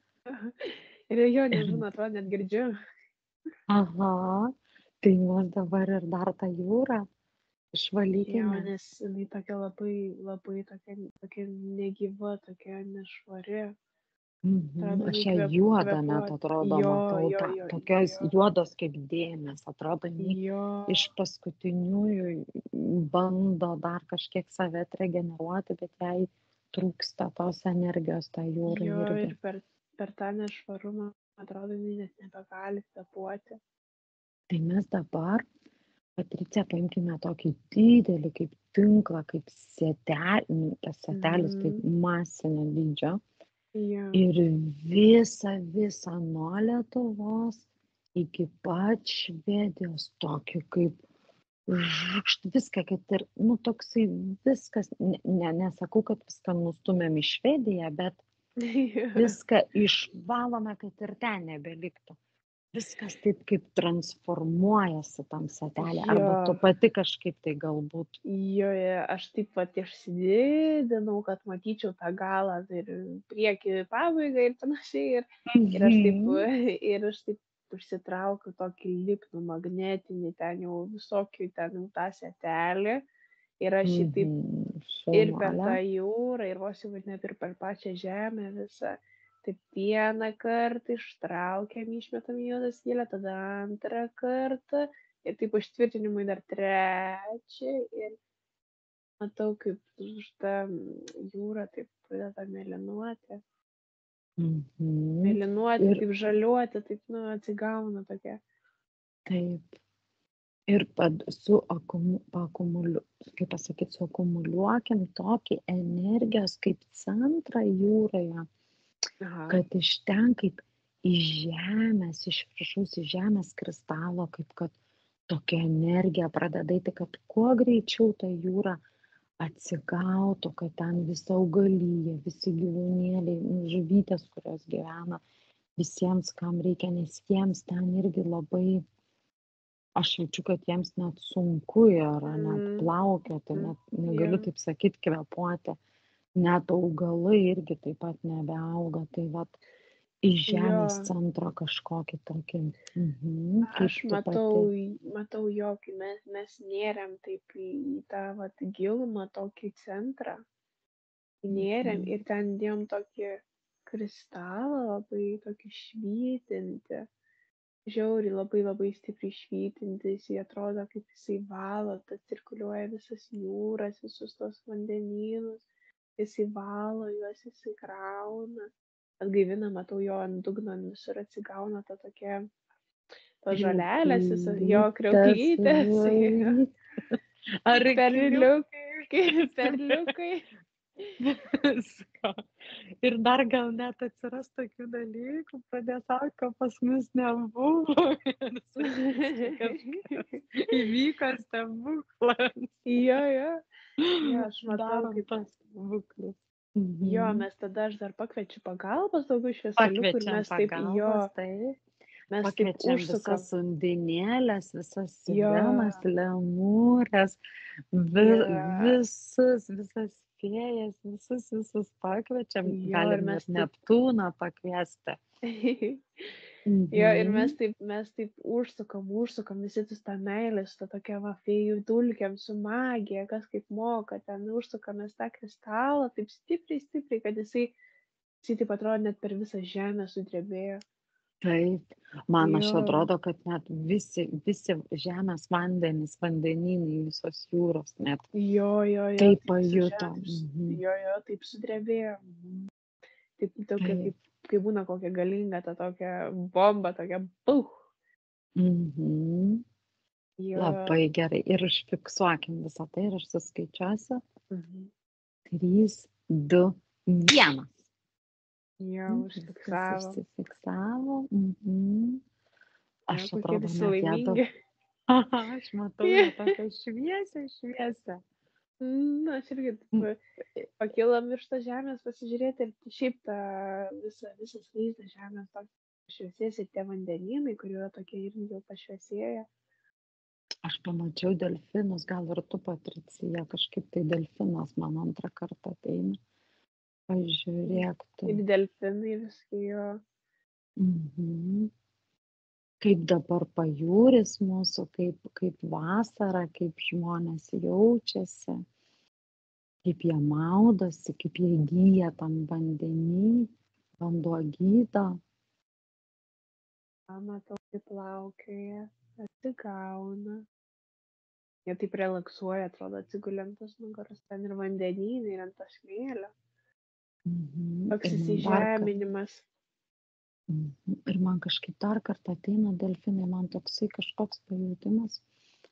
Ir jo, nežinau, atrodo, net girdžiu. Aha, tai mes dabar ir dar tą jūrą Jo, išvalykime. nes jinai tokia labai, labai tokia, tokia negyva, tokia nešvari. Mhm. Aš ją juodą net kvėpuot. atrodo, Jo, matau, jo, ta, jo, tokios jo. juodos kaip dėmes, atrodo, jinai Jo. iš paskutiniųjų bando dar kažkiek save regeneruoti, bet jai trūksta tos energijos tą jūrą Jo, ir irgi. per, per tą nešvarumą, atrodo, jinai net nebegali kvepuoti. Tai mes dabar, Patricija, paimkime tokį didelį kaip tinklą, kaip setelį, tas setelis kaip masinio dydžio. Jo. Ir visą, visą nuo Lietuvos iki pat Švedijos tokį kaip žukšt, viską, kad ir, nu, toksai viskas, ne, ne, nesakau, kad viską nustumėm į Švediją, bet *laughs* viską išvalome, kad ir ten nebeliktų. Viskas taip kaip transformuojasi tam satelė. Arba tu pati kažkaip tai galbūt. Jo, aš taip pat išsididinau, kad matyčiau tą galą ir priekį pabaigą ir panašiai. Ir, ir aš taip, Mhm. ir aš taip užsitraukiu tokį lipnų magnetinį, ten jau visokių, ten jau tą setelį. Ir aš jį taip Mhm, ir per tą jūrą, ir vos jau net ir per pačią žemę visą. Taip vieną kartą ištraukiam, išmetam juodą skylę, tada antrą kartą ir taip užtvirtinimui dar trečią ir matau, kaip už tą jūrą taip pradeda mėlynuoti. Mhm. Mėlynuoti, Ir- taip žaliuoti, taip, nu, atsigauna tokia. Taip. Ir su akumu, akumuliu, kaip pasakyti, suakumuliuokim tokį energijos kaip centrą jūroje, Aha. kad iš ten kaip iš žemės, iš viršaus iš žemės kristalo, kaip kad tokia energija pradeda eiti, kad kuo greičiau ta jūra atsigautų, kad ten visa augalyje, visi gyvūnėliai, nu, žuvytės, kurios gyvena, visiems, kam reikia, nes jiems ten irgi labai, aš jaučiu, kad jiems net sunku yra, net Mm. plaukioti, Mm. net negaliu taip sakyti, kvepuoti, net augalai irgi taip pat nebeauga, tai vad iš žemės Jo. centro kažkokį tokį. Mhm, kaip Aš tu matau, pati. matau jo, kai mes, mes nėrėm taip į, į tą vat, gilumą, tokį centrą. Nėrėm Mhm. ir ten dėjom tokį kristalą labai tokį švytinti. Žiauri labai labai stipriai švytintis, jis atrodo kaip jisai valo, tas cirkuliuoja visas jūras, visus tos vandenynus, jisai valo juos, jisai krauna, atgaivina, matau jo ant dugno visur atsigauna ta tokia, tos žalelės, visas jo kriauklytės, jo. Ar perliukai, perliukai. Ir dar gal net atsiras tokių dalykų, pradės augt, ko pas mus nebuvo. *laughs* *laughs* Įvyko stebuklas. Jo, jo. Jo, aš matau, kaip tas. Jo, Mhm. mes tada aš dar pakviečiu pagalbos daugiau ir Pakviečiam mes taip, jo, taip. mes Pakviečiam visas undinėlės, visas Jo. sirenas, lemūrės, vi, Jo. visus, visas fėjas, visus, visus pakviečiam. Jo, Galim mes taip- Neptūną pakviesti. Jo, ir mes Mhm. taip, mes taip užsukam, užsukam visi su tą meilę, su ta tokia va fėjų dulkiam, su magija, kas kaip moka, ten užsukam mes tą kristalą taip stipriai, stipriai, kad jisai, jisai taip atrodo net per visą žemę sudrebėjo. Taip, man aš Jo, atrodo, kad net visi, visi žemės vandenys, vandenynai, visos jūros net jo, jo, jo, tai taip pajuto. Mhm. jo, jo, taip sudrebėjo. Mhm. Taip, tokia, Taip. kaip, kai būna kokia galinga, ta tokia bomba, tokia puh. Mhm. Jo. Labai gerai. Ir užfiksuokim visą tai ir aš suskaičiuosiu. Mhm. 3, 2, 1. Jo, Viskas užfiksavo. užsifiksavo. Mhm. Aš kokie atrodo net ją daug. laimingi. *laughs* Aš matau tokią šviesę, šviesę. Na, aš irgi pakilom iš to žemės pasižiūrėti ir šiaip tą visą, visas vaizdas žemės toks šviesės ir tie vandenynai, kurie yra tokie irgi jau pašviesėję. Aš pamačiau delfinus, gal ir tu, Patricija, kažkaip tai delfinas man antrą kartą ateina. Pažiūrėk tu. Ir delfinai viskai jo. Mhm. Kaip dabar pajūris mūsų, kaip, kaip vasara, kaip žmonės jaučiasi, kaip jie maudosi, kaip jie gyja tam vandenį, vanduo gydo. A, Matau, kaip plaukioja, atsigauna. Jie taip relaksuoja, atrodo, atsiguliant tos nugaros ten ir vandenynai, ir ant to smėlio. Mhm. Toks įsižeminimas. Mhm. Ir man kažkaip dar kartą ateina delfinai, man toksai kažkoks pajūtimas,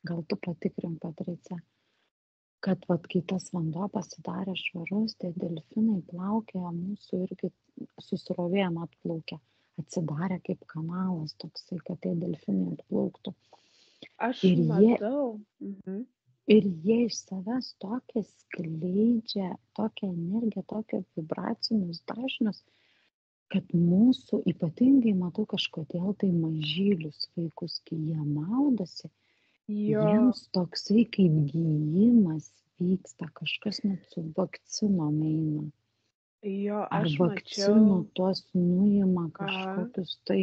gal tu patikrink, Patricija, kad vat, kai tas vanduo pasidarė švarus, tie delfinai plaukė mūsų irgi susrovėjom atplaukia, atsidarė kaip kanalas toksai, kad tie delfinai atplauktų. Aš Ir jie, matau. Mhm. ir jie iš savęs tokią skleidžia, tokią energiją, tokią vibracinius dažnius, kad mūsų ypatingai matau kažkodėl tai mažylius vaikus, kai jie maudosi, Jo, jiems toksai kaip gyjimas vyksta, kažkas net su vakcinom eina. jo, Ar aš vakcinų mačiau. tuos nuima kažkokius tai.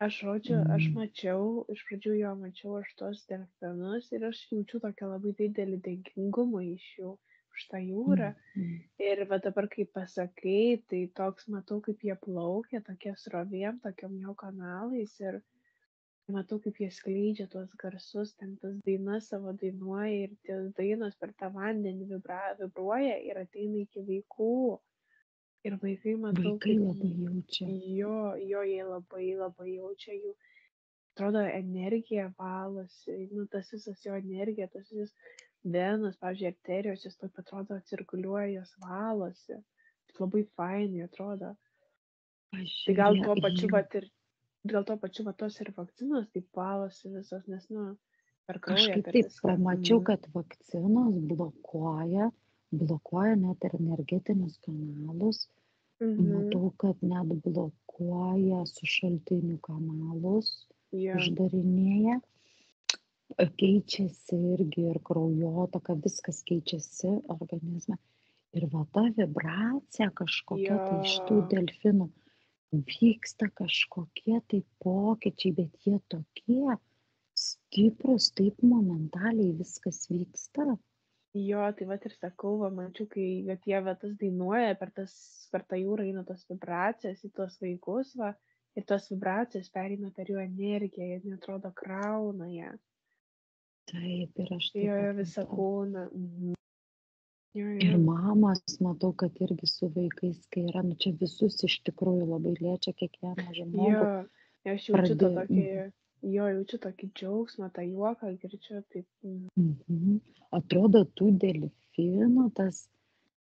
Aš žodžiu, aš Mm. mačiau, iš pradžių jo mačiau aš tos delfinus ir aš jaučiu tokią labai didelį dėkingumą iš jų už tą jūrą. Mhm. Ir va dabar, kai pasakai, tai toks matau, kaip jie plaukia, tokie srovėm, tokiam jo kanalais ir matau, kaip jie skleidžia tuos garsus, ten tas dainas savo dainuoja ir tie dainos per tą vandenį vibra, vibruoja ir ateina iki vaikų. Ir vaikai matau, Vaikai kaip labai jaučia. jo, jo jie labai labai jaučia jų, atrodo, energija valosi, nu, tas visas jo energija, tas visas venas, pavyzdžiui, arterijos, jis taip atrodo, cirkuliuoja, jos valosi. Labai fainai atrodo. Tai gal tuo pačiu, vat ir, gal tuo pačiu, va tos ir vakcinos taip valosi visos, nes, nu, per kraują, per taip pamačiau, Mhm. kad vakcinos blokuoja, blokuoja net ir energetinius kanalus. Mhm. Matau, kad net blokuoja su šaltinių kanalus, Jo, uždarinėja. Keičiasi irgi ir kraujotaka, viskas keičiasi organizme. Ir va ta vibracija kažkokia tai iš tų delfinų vyksta kažkokie tai pokyčiai, bet jie tokie stiprus, taip momentaliai viskas vyksta. jo, tai va ir sakau, va, mačiau, kai, va tas dainuoja, per, tas, per tą jūrą eina tos vibracijas į tuos vaikus, va, ir tos vibracijos pereina per jų energiją, jie netrodo krauna ją. Taip, ir aš Jo, jo, visą kūną. Mhm. Jo, Ir jo. mamos matau, kad irgi su vaikais, kai yra, nu čia visus iš tikrųjų labai liečia kiekvieną žmogų. Jo, aš jaučiu Pradė... tokį, jo, jaučiu tokį džiaugsmą, tą juoką, girdžiu, taip. mm, Mhm. Atrodo, tų delfinų tas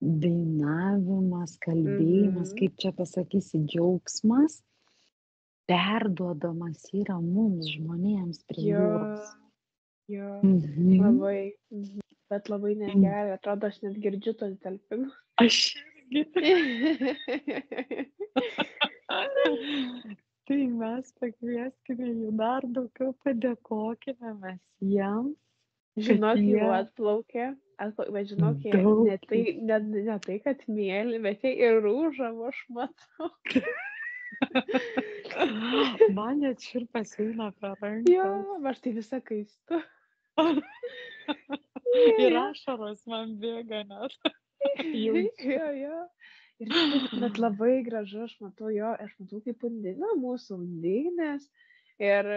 dainavimas, kalbėjimas, Mhm. kaip čia pasakysi, džiaugsmas, perduodamas yra mums, žmonėms prie Jo, jūros. jo, Mhm. labai. Mhm. Bet labai negerai, atrodo, aš net girdžiu tos delfinus. Aš irgi. *laughs* Tai mes pakvieskime jų dar daugiau, padėkokime mes jiems. Žinok, jie- jau atplaukė, atplaukė, bet žinok, jie Daug ne tai, ne, ne tai, kad mėly, bet jie ir rūžavo, aš matau. *laughs* Man net širpas eina per Jo, ranką. aš tai visą kaistu. *laughs* Ir ašaros man bėga net. Jo, jo. Ir taip, net labai gražu, aš matau jo, aš matau kaip undina mūsų undinės. Ir,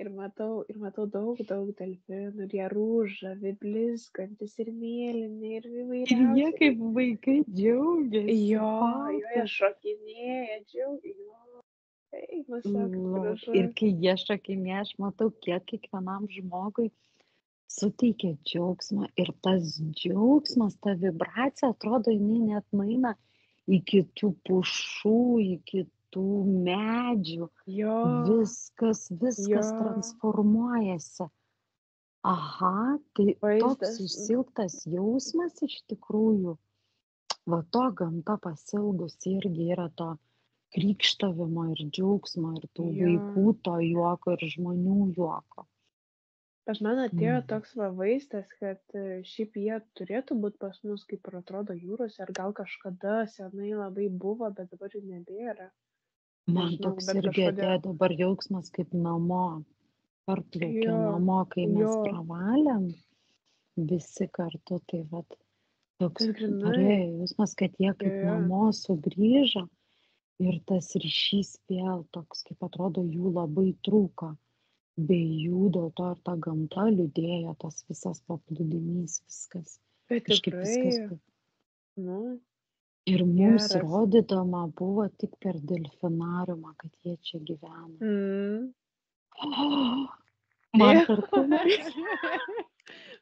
ir, matau, ir matau daug, daug delfinų, ir jie rūžavi, blizgantis ir mėlyni, ir Ir jie kaip vaikai džiaugiasi. Jo, jo, jie šokinėja, džiaugiasi. Lo- gražu. Ir kai jie šokinėja, aš matau, kiek kiekvienam žmogui suteikia džiaugsmą. Ir tas džiaugsmas, ta vibracija, atrodo, jinai net nueina iki tų pušų, iki tų medžių. Jo, Viskas, viskas Jo. transformuojasi. Aha, tai toks vaizdas. išsilgtas jausmas iš tikrųjų. Va to gamta pasilgusi irgi yra to krykštavimo ir džiaugsmo ir tų Jo. vaikų to juoko ir žmonių juoko. Pas man atėjo Mhm. toks va vaizdas, kad e, šiaip jie turėtų būti pas mus, kaip ir atrodo jūros, ar gal kažkada senai labai buvo, bet dabar jų nebėra. Man Nežinau, toks irgi kažkodėl. atėjo dabar jausmas kaip namo. Parplaukė Jo, namo, kai mes jo. pravalėm visi kartu. Tai vat toks norėjo jausmas, kad jie kaip Jo, namo sugrįžo ir tas ryšys vėl toks, kaip atrodo, jų labai trūko. Be jų dėl to ir ta gamta liūdėjo, tas visas paplūdimys, viskas. Bet Kažkaip viskas. nu, Ir mums geras. rodydama buvo tik per delfinariumą, kad jie čia gyvena. Mm. Oh, *gasps* man. *laughs*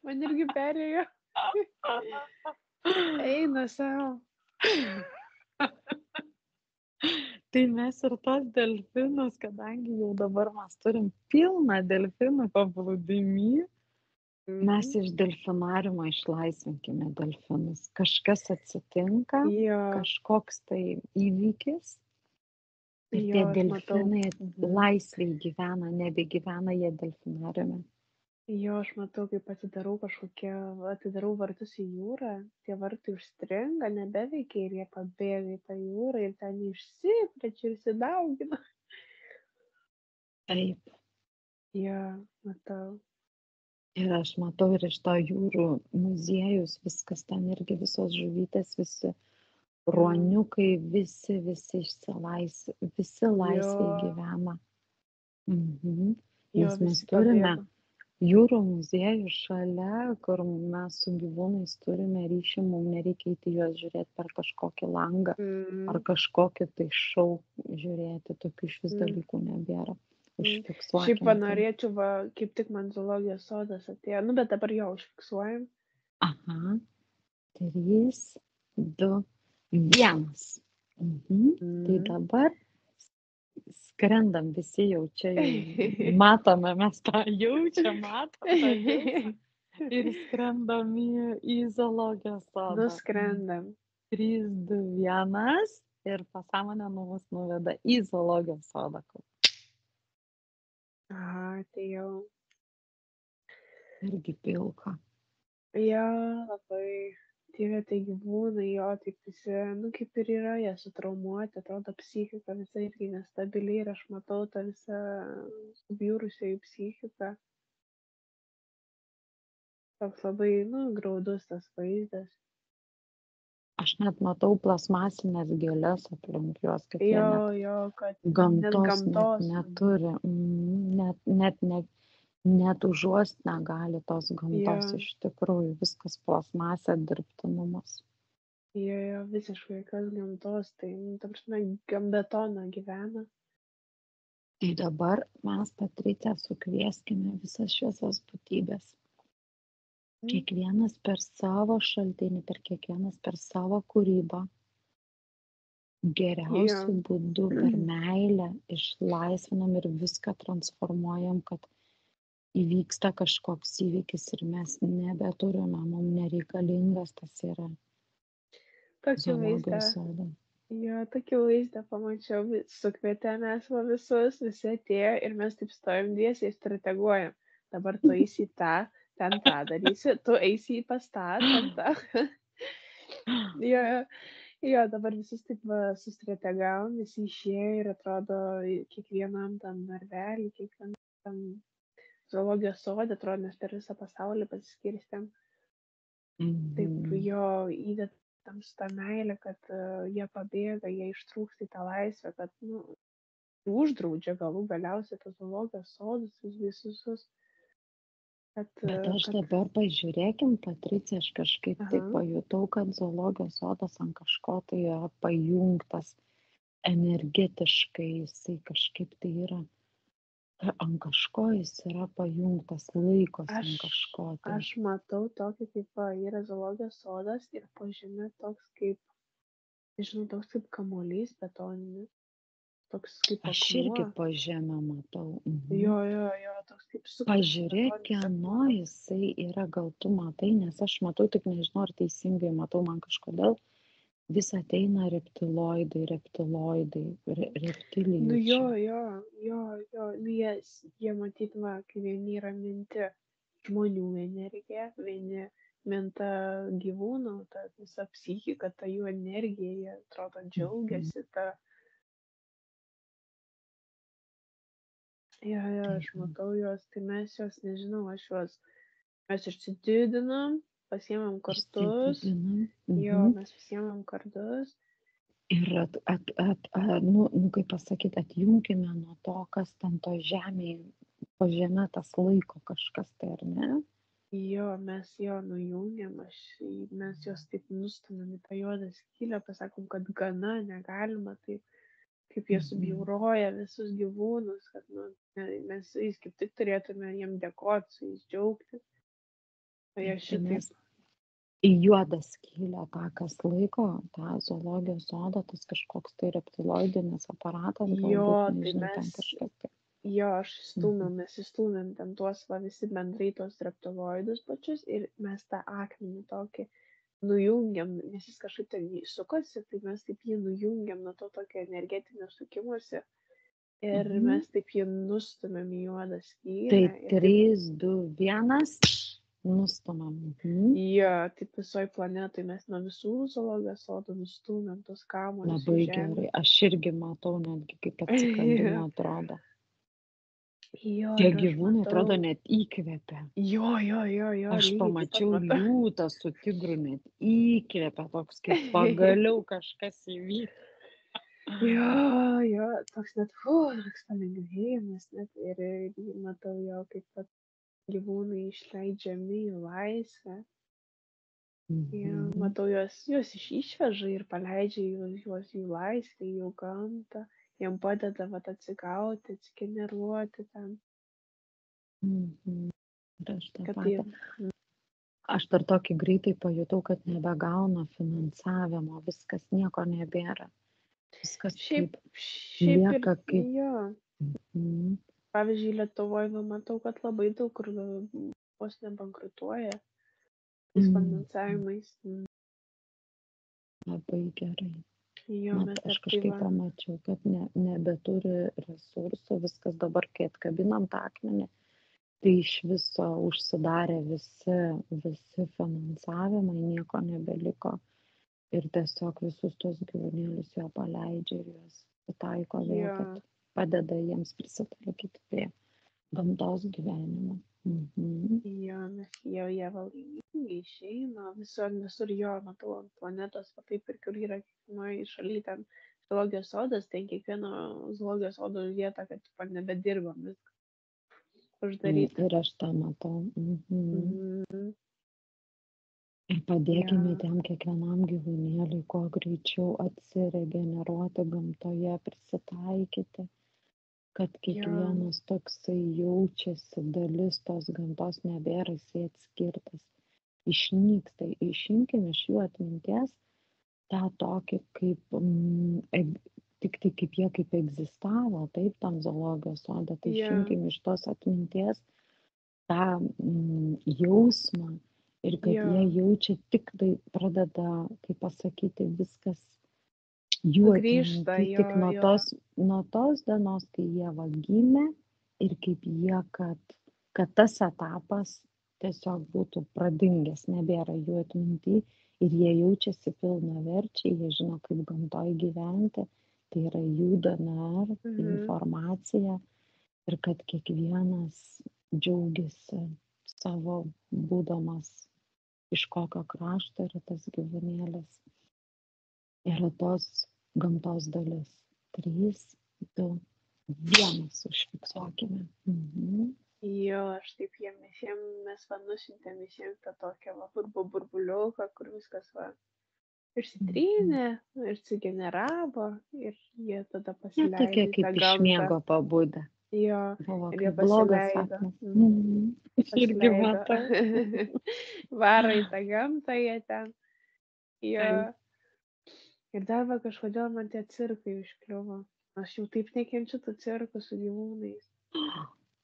Man irgi perėjo. *laughs* Eina savo. *laughs* Tai mes ir tos delfinus, kadangi jau dabar mes turim pilną delfinų paplūdimį, mes Mhm. iš delfinariumo išlaisvinkime delfinus. Kažkas atsitinka, Jo, kažkoks tai įvykis. Ir jo, tie aš matau. delfinai Mhm. laisviai gyvena, nebegyvena jie delfinariume. Jo, aš matau, kaip atidarau kažkokią, atidarau vartus į jūrą, tie vartai užstringa, nebeveikia ir jie pabėga į tą jūrą ir ten išsiplečia ir įsidaugina. Taip. Jo, matau. Ir aš matau ir iš to jūrų muziejus, viskas ten irgi visos žuvytės, visi ruoniukai, visi, visi išsilaisvė, visi laisviai gyvena. Mhm. Jo, Nes mes turime pabėgo. Jūrų muziejų šalia, kur mes su gyvūnais turime ryšį, mums nereikia įti juos žiūrėti per kažkokį langą ar Mm. kažkokį tai šau žiūrėti, tokių iš vis Mm. dalykų nebėra. Mm. Šiaip Užfiksuokim. va tai. norėčiau, va, kaip tik man zoologijos sodas atėjo, nu bet dabar jo užfiksuojam. Aha. Trys, du, vienas. Mhm. Tai Mm. dabar skrendam visi jau čia, jau *laughs* matome, mes tą jaučiam, *laughs* matome tą ir skrendam į, į zoologijos sodą. Nuskrendam. 3, 2, 1 ir pasąmonė mus nuveda į zoologijos sodą. Aha, tai jau. Irgi pilka. Jo, labai. Tie tai gyvūnai, jo, taip visi, nu kaip ir yra, jie sutraumuoti, atrodo, psichika visa irgi nestabili ir aš matau tą visą subjūrusią jų psichiką. Toks labai, nu, graudus tas vaizdas. Aš net matau plasmasinės gėlės aplink juos, kad jie Jo, jo, kad gamtos, net gamtos. net neturi. Mm, Net, net, net, net užuost negali tos gamtos Jo. iš tikrųjų. Viskas plasmasė dirbtinumas. Jo, jo, visiškai jokios gamtos, tai, nu, ta prasme, gam betono gyvena. Tai dabar mes, Patricija, sukvieskime visas šviesios būtybės. Mm. Kiekvienas per savo šaltinį, per kiekvienas per savo kūrybą. Geriausiu būdu per *clears throat* meilę išlaisvinam ir viską transformuojam, kad įvyksta kažkoks įvykis ir mes nebeturime, mums nereikalingas tas yra Tokį vaizdą, jo, tokį vaizdą pamačiau, vi- sukvietėme va visus, visi atėjo ir mes taip stovim dviesiai strateguojam. Dabar tu eisi tą, ten tą darysi, tu eisi į pas tą, ten tą. *laughs* jo, jo, dabar visus taip va, sustrategavom, visi išėjo ir atrodo kiekvienam tam narvelį, kiekvienam tam zoologijos sodė, atrodo, mes per visą pasaulį pasiskirstėm. Taip Mhm. jo įdėt tam su ta meilė, kad uh, jie pabėga, jie ištrūksta į tą laisvę, kad nu, uždraudžia galų galiausiai tos zoologijos sodus vis visus. Kad, Bet aš kad... dabar pažiūrėkim, Patricija, aš kažkaip Aha. tai pajutau, kad zoologijos sodas ant kažko tai yra pajungtas energetiškai, jisai kažkaip tai yra ant kažko jis yra pajungtas, laikosi ant kažko. Tai. Aš matau tokį kaip yra zoologijos sodas ir pažymė toks kaip, nežinau, toks kaip kamuolys betoninis. Toks kaip akmuo. Aš irgi pažemę matau. Mhm. Jo, jo, jo, toks kaip su. Pažiūrėk, kieno jisai yra, gal tu matai, nes aš matau, tik nežinau, ar teisingai matau, man kažkodėl vis ateina reptiloidai, reptiloidai, re, reptilijai. Nu jo, jo, jo, jo, nu jie, jie matyt, va, kai vieni yra minti žmonių energija, vieni minta gyvūnų, ta visa psichika, ta jų energija, jie atrodo mhm. džiaugiasi, ta. Ja, ja, aš matau juos, tai mes juos, nežinau, aš juos, mes išsididinam, pasiėmėm kartus. Mhm. Jo, mes pasiėmėm kartus. Ir at, at, at, at, nu, nu, kaip pasakyti, atjungime nuo to, kas ten to žemėje, po žemė tas laiko kažkas tai, ar ne? Jo, mes jo nujungiam, aš, mes jos taip nustumėm į tą juodą skylę, pasakom, kad gana, negalima, taip kaip jie mhm. subjauroja visus gyvūnus, kad nu, mes jais kaip tik turėtume jiem dėkoti, su jais džiaugtis. O jie šitaip į juodą skylę tą kas laiko tą zoologijos sodą tas kažkoks tai reptiloidinis aparatas jo tai mes tai. jo aš stūmiau mhm. mes įstūmėm ten tuos va visi bendrai tuos reptiloidus pačius ir mes tą akmenį tokį nujungiam nes jis kažkaip ten sukasi tai mes taip jį nujungiam nuo to tokio energetinio sukimosi ir mhm. mes taip jį nustumėm į juodą skylę tai trys du vienas Nustumam. Mhm. Jo, taip visoji planetoje mes nuo visų zoologijos sodų nustumėm tos kamuolius. Labai gerai. Aš irgi matau netgi, kaip atsikabino atrodo. Jo, Tie gyvūnai matau. atrodo net įkvepia. Jo, jo, jo, jo. Aš pamačiau liūtą su tigru net įkvepia toks, kaip pagaliau kažkas įvyko. Jo, jo, toks net, hu, toks palengvėjimas net ir, ir matau jo kaip pat gyvūnai išleidžiami į laisvę. Ir Mhm. matau, juos, juos iš išveža ir paleidžia juos, juos į laisvę, į jų gamtą. Jiem padeda vat, atsigauti, atsigeneruoti ten. Mhm. Ir aš jie... Aš dar tokį greitai pajutau, kad nebegauna finansavimo, viskas nieko nebėra. Viskas Šiaip, kaip šiaip ir, lieka kaip. jo, Mhm pavyzdžiui lietuvoj va matau kad labai daug kur vos ne bankrutuoja tais Mm. finansavimais. Labai gerai. jo Mat, aš tai kažkaip pamačiau, kad ne, nebeturi resursų, viskas dabar, kai atkabinam tą akmenį, tai iš viso užsidarė visi, visi finansavimai, nieko nebeliko. Ir tiesiog visus tos gyvūnėlius jo paleidžia ir juos taiko vėl, kad padeda jiems prisitaikyti prie gamtos gyvenimo. Mhm. jo nes jau jie va laimingi išeina visur visur jo matau ant planetos va taip ir kur yra kiekvienoj šaly ten zoologijos sodas tai kiekvieno zoologijos sodo vieta kad tipo nebedirbam viskas Mm, uždaryta Ir aš tą matau. Mhm. mhm Ir padėkime jo tiem kiekvienam gyvūnėliui kuo greičiau atsiregeneruoti gamtoje, prisitaikyti kad kiekvienas toksai jaučiasi dalis tos gamtos nebėra jisai atskirtas. Išnyksta išimkim iš jų atminties tą tokį kaip mm, tik tai kaip jie kaip egzistavo taip tam zoologijos sode tai jo. išimkim iš tos atminties tą mm, jausmą ir kad jo. jie jaučia tik tai pradeda kaip pasakyti viskas jų grįžta jo tik nuo jo. tos nuo tos dienos kai jie va gimė ir kaip jie kad kad tas etapas tiesiog būtų pradingęs nebėra jų atminty ir jie jaučiasi pilnaverčiai jie žino kaip gamtoj gyventi. Tai yra jų dnr mhm. informacija ir kad kiekvienas džiaugiasi savo būdamas iš kokio krašto yra tas gyvūnėlis. Yra tos gamtos dalis. Trys, du, vienas užfiksuokime. Mhm. Jo, aš taip jiem visiems, mes va nusintėm visiems tą tokią va burbu burbuliuką, kur viskas va išsitrynė, išsigeneravo ir jie tada pasileido tokie į tą kaip iš miego pabudę. Jo, Buvo ir jie blogas sapnas. Mhm. Mhm. Irgi matau. *laughs* Varo į tą gamtą jie ten. Jo. Taip ir dar va kažkodėl man tie cirkai užkliuvo. Aš jau taip nekenčiu tų cirkų su gyvūnais.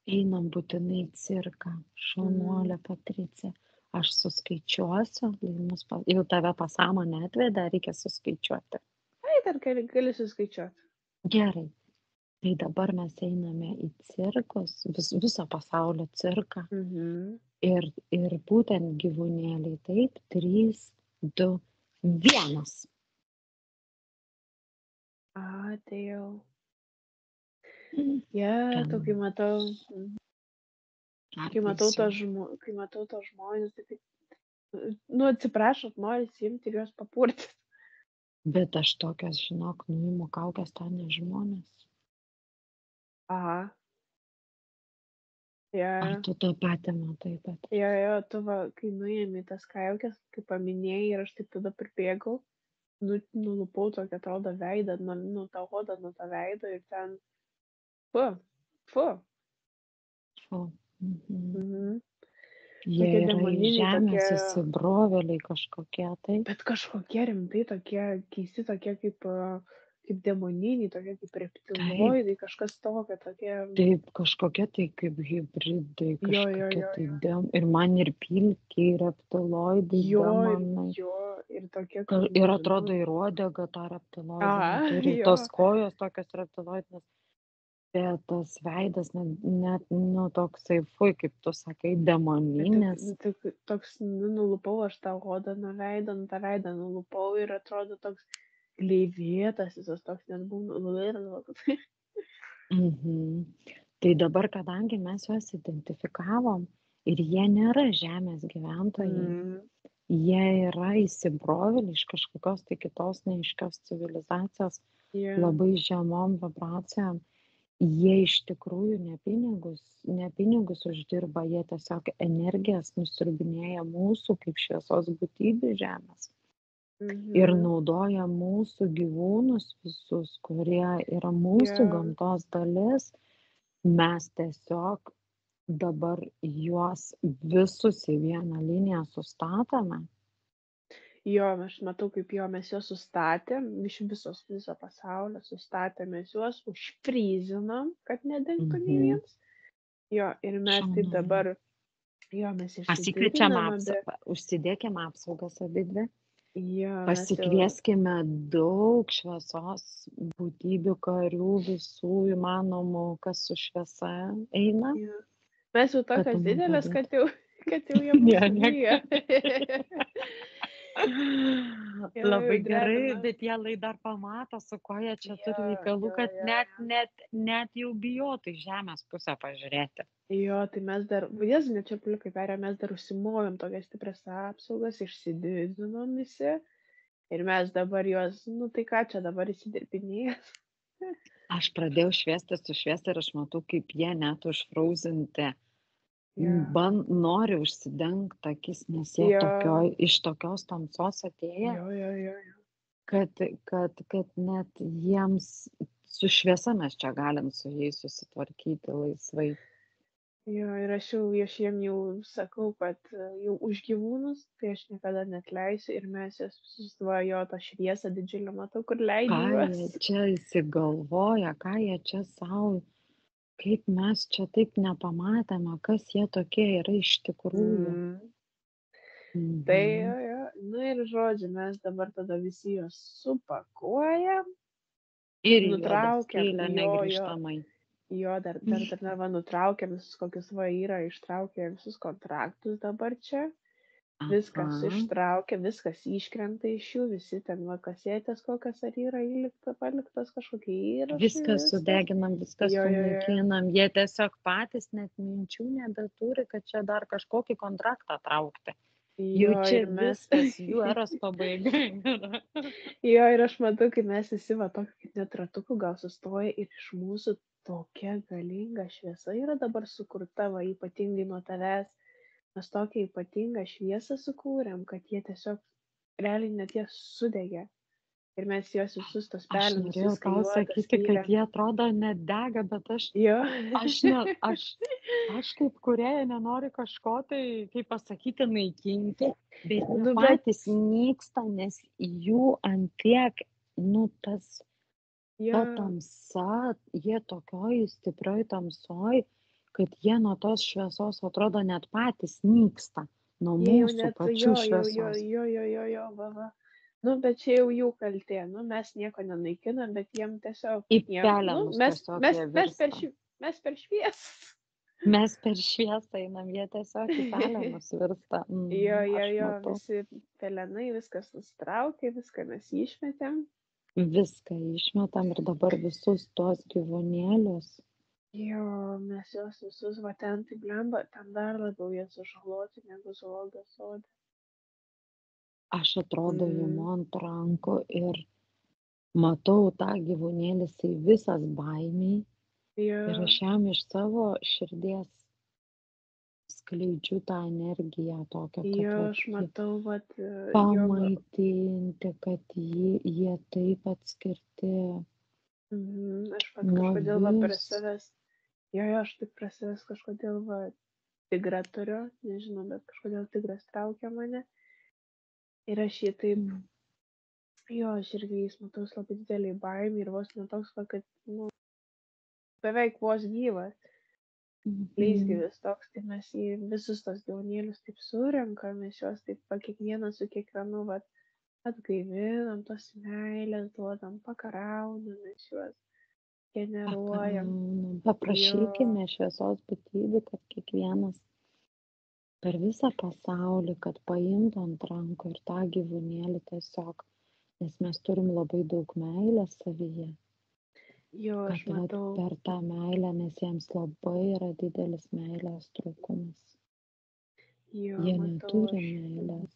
Einam būtinai į cirką, šaunuolė mm. Patricija. Aš suskaičiuosiu, pa... jau tave pasąmonę atvedė, reikia suskaičiuoti. Ai, dar gali, gali suskaičiuoti. Gerai. Tai dabar mes einame į cirkus, vis, viso pasaulio cirką. Mhm. Ir, ir būtent gyvūnėliai taip, 3, 2, 1. Ah, Teo. Jie, yeah, tokį matau. Mhm. Kai matau, žmo, kai matau tos žmonės, tai kaip, nu atsiprašot, noriu simti ir juos papurti. Bet aš tokias, žinok, nuimu kaukės ten ne žmonės. Aha. Ja. Ar tu tą patį matai, bet. Jo, jo, tu, va, kai nuėmė tas kaukės, kai paminėjai ir aš taip tada pribėgau, nu, nulupau tokią atrodo veidą, nu, nu tą odą nuo tą veido ir ten, fu, fu. fu. Mhm. Mhm. Jie Tokie yra žemės tokie- įsibrovėliai kažkokie, tai Bet kažkokie rimtai tokie keisti, tokie kaip, a, kaip demoniniai, tokie kaip reptiloidai, kažkas tokio, tokie. taip kažkokie tai kaip hybridai, Jo, jo, kažkokie jo, tai jo. dem... ir man ir pilkiai, reptiloidai, Jo, demonai. jo, ir tokie. Ka- Ir atrodo ir odega tą reptiloidą *laughs* ir jo. tos kojos tokios reptiloidinės. Bet tas veidas net, net nu, toksai, fui, kaip tu sakai, Ir demoninis. tik- tik Toks, nu, nulupau aš tą odą nuo veido, nu tą veidą nulupau ir atrodo toks gleivėtas, jis toks net būna. *laughs* Mhm. Tai dabar, kadangi mes juos identifikavom ir jie nėra žemės gyventojai, Mm, jie yra įsibrovėliai iš kažkokios tai kitos neiškios civilizacijos jo. labai žemom vibracijom, jie iš tikrųjų ne pinigus, ne pinigus uždirba, jie tiesiog energijas nusiurbinėja mūsų kaip šviesos būtybių žemės ir Mhm. naudoja mūsų gyvūnus visus, kurie yra mūsų Jo. gamtos dalis. Mes tiesiog dabar juos visus į vieną liniją sustatome. Jo, aš matau, kaip jo mes juos sustatėm, iš visos viso pasaulio sustatėm mes juos, užfryzinom, kad nedengtų nei Mhm. vienas. Jo, ir mes taip Šaunu. dabar, jo, mes Pasikviečiam išsididinam, apsaugą, užsidėkime apsaugas abidvi, Jo, pasikvieskime daug šviesos būtybių, karių, visų įmanomų, kas su šviesa eina. jo. mes jau tokios didelės, kad jau, kad jau jie *laughs* Ne, mūsų ne. bijo. *laughs* Jo, Labai gerai, bet jie lai dar pamato, su kuo jie čia turi Jo, reikalų, jo, kad jo, net, jo. net, net jau bijotų į žemės pusę pažiūrėti. Jo, tai mes dar, jėzus, net čia plikai perė, mes dar užsimovėm tokias stiprias apsaugas, išsididinom visi. Ir mes dabar juos, nu tai ką čia dabar įsidirbinėjęs. *laughs* Aš pradėjau šviesti, sušviesti ir aš matau, kaip jie net užfrauzinti. Jo. Ban, nori užsidengti akis, nes jie Jo. tokioj, iš tokios tamsos atėję, Jo, jo, jo. jo. kad, kad, kad net jiems su šviesa mes čia galim su jais susitvarkyti laisvai. Jo, ir aš jau, aš jiem jau sakau, kad e, jau už gyvūnus, tai aš niekada net leisiu ir mes jas susvajo tą šviesą didžiulį matau, kur leidžiu čia įsigalvoja, ką jie čia savo, kaip mes čia taip nepamatėme, kas jie tokie yra iš tikrųjų. Mm. Mhm. Tai jo, jo. Nu ir žodžiu, mes dabar tada visi juos supakuojam. ir nutraukiam, jo, jo. Jo, dar, dar, dar, dar va, nutraukėm visus kokius va yra, ištraukė visus kontraktus dabar čia. Viskas Aha. ištraukė, viskas iškrenta iš jų, visi ten va kasetės kokias ar yra įlikta, paliktas kažkokie įrašai. Viską sudeginam, viską Jo, jo, jo. sunaikinam. Jie tiesiog patys net minčių nebeturi, kad čia dar kažkokį kontraktą traukti. Jau Jo, čia ir mes. viskas, jų eros pabaiga. *laughs* Jo, ir aš matau, kaip mes visi va tokio kaip net ratukų gal sustoja ir iš mūsų tokia galinga šviesa yra dabar sukurta, va ypatingai nuo tavęs. Mes tokią ypatingą šviesą sukūrėm, kad jie tiesiog realiai net jie sudegė. Ir mes juos visus tos Aš pelinus norėjau tau sakyti, kad jie atrodo nedega, bet aš, Jo. aš, ne, aš, *laughs* aš kaip kurėja nenoriu kažko tai, kaip pasakyti, naikinti, bet Nu, bet- patys nyksta, nes jų antiek, nu, tas Jo. ta tamsa, jie tokioj stiprioj tamsoj, kad jie nuo tos šviesos atrodo net patys nyksta. Nuo Jie jau mūsų net, pačių jo, jo, jo, šviesos. jo, jo, jo, jo, va, va. Nu, bet čia jau jų kaltė. Nu, mes nieko nenaikinam, bet jiem tiesiog. Į jiem, pelenus mes, tiesiog mes, jie mes, per, virsta. švi- mes per šviesą. Mes per šviesą einam, jie tiesiog į pelenus *laughs* virsta. Mm, Jo, jo, aš jo, matau. visi pelenai, viskas nustraukė, viską mes išmetėm. Viską išmetam ir dabar visus tuos gyvūnėlius. Jo, mes juos visus, va ten, tai blemba, ten dar labiau jie sužaloti negu zoologijos sode. Aš atrodo Mm. imu ant rankų ir matau tą gyvūnėlį, jisai visas baimiai. Jo, Ir aš jam iš savo širdies skleidžiu tą energiją tokią, jo, aš matau, vat, e, jo, pamaitinti, kad jį, jie taip atskirti. Mhm, aš pat kažkodėl va prie vis- savęs, jo, jo, aš taip prie savęs kažkodėl va tigrą turiu, nežinau, bet kažkodėl tigras traukia mane. Ir aš jį taip, Mm. jo, aš irgi jis matau labai didelį baimį ir vos netoks, va, kad, nu, beveik vos gyvas. Leisgyvis toks, tai mes jį visus tos gyvūnėlius taip surenkam, mes juos taip pa kiekvieną su kiekvienu, va, atgaivinam, tos meilės duodam, pakaraunam, juos generuojam. Paprašykime šviesos būtybių, kad kiekvienas per visą pasaulį, kad paimtų ant rankų ir tą gyvūnėlį tiesiog, nes mes turim labai daug meilės savyje, Jo, aš kad vat matau. per tą meilę, nes jiems labai yra didelis meilės trūkumas. Jo, Jie matau neturi aš. meilės.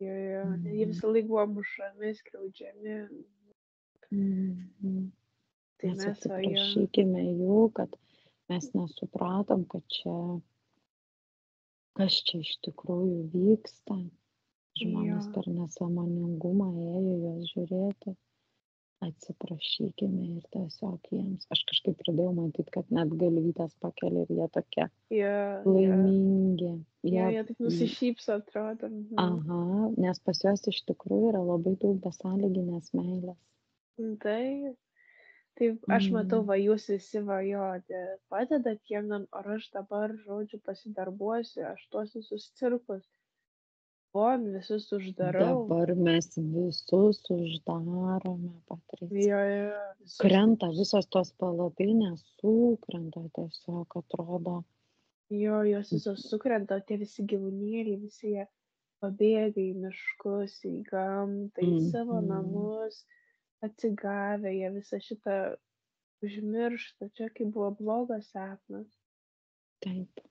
Jo, jo, jie Mhm. visą laiką buvo mušami, skriaudžiami. Mhm. Tai Mes mes va, jo. atsiprašykime jų, kad mes nesupratom, kad čia, kas čia iš tikrųjų vyksta. Žmonės Jo. per nesąmoningumą ėjo juos žiūrėti. Atsiprašykime ir tiesiog jiems. Aš kažkaip pradėjau matyti, kad net galvytės pakelia ir jie tokie jo. laimingi. Jo, Jie, jie taip nusišypso, atrodo. mhm. aha, nes pas juos iš tikrųjų yra labai daug besąlyginės meilės. Tai, tai aš matau, Mhm. va, jūs visi va, jo, de- padedat jiem, nam- ar aš dabar, žodžiu, pasidarbuosiu, aš tuos visus cirkus. Von, visus uždarau. Dabar mes visus uždarome, Patricija. Visus. Krenta visos tos palapinės, sukrenta tiesiog atrodo. Jo, jos visos sukrenta, tie visi gyvūnėliai, visi jie pabėga į miškus, į gamtą, į savo Mhm. namus, atsigavę, jie visą šitą užmiršta, čia kaip buvo blogas sapnas. Taip.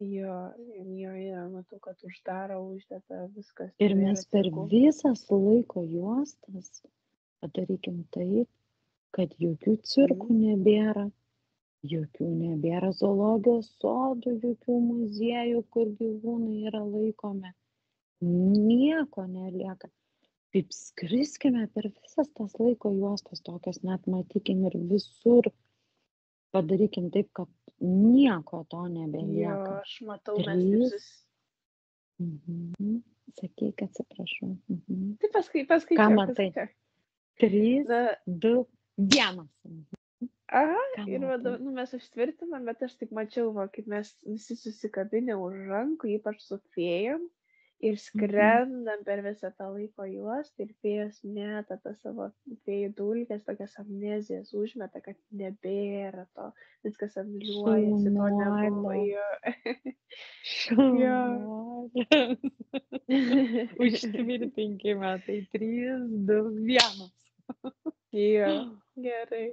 Jo, jo, jo, matau, kad uždaro, uždeda viskas. Ir mes per visas laiko juostas padarykim taip, kad jokių cirkų nebėra, jokių nebėra zoologijos sodų, jokių muziejų, kur gyvūnai yra laikomi. Nieko nelieka. Taip skriskime per visas tas laiko juostas tokias, net matykim ir visur. Padarykim taip, kad nieko to Jo, nebelieka. aš matau, mes Trys. sus... Mhm. Sakyk, atsiprašau. Mhm. Tai paskui, paskui. Ką matai? Trys, Na, du, vienas. aha, Ką ir va, matai? nu, mes užtvirtinam, bet aš taip mačiau, va, kaip mes visi susikabinę už rankų, ypač su fėjom, ir skrendam per visą tą laiko juostą ir fėjos meta tą savo fėjų dulkės, tokias amnezijas užmeta, kad nebėra to, viskas anuliuojasi, to nebuvo. *laughs* Jo. Šaunuolė. *laughs* Užtvirtinkime, tai trys, du, vienas. jo, *gasps* gerai.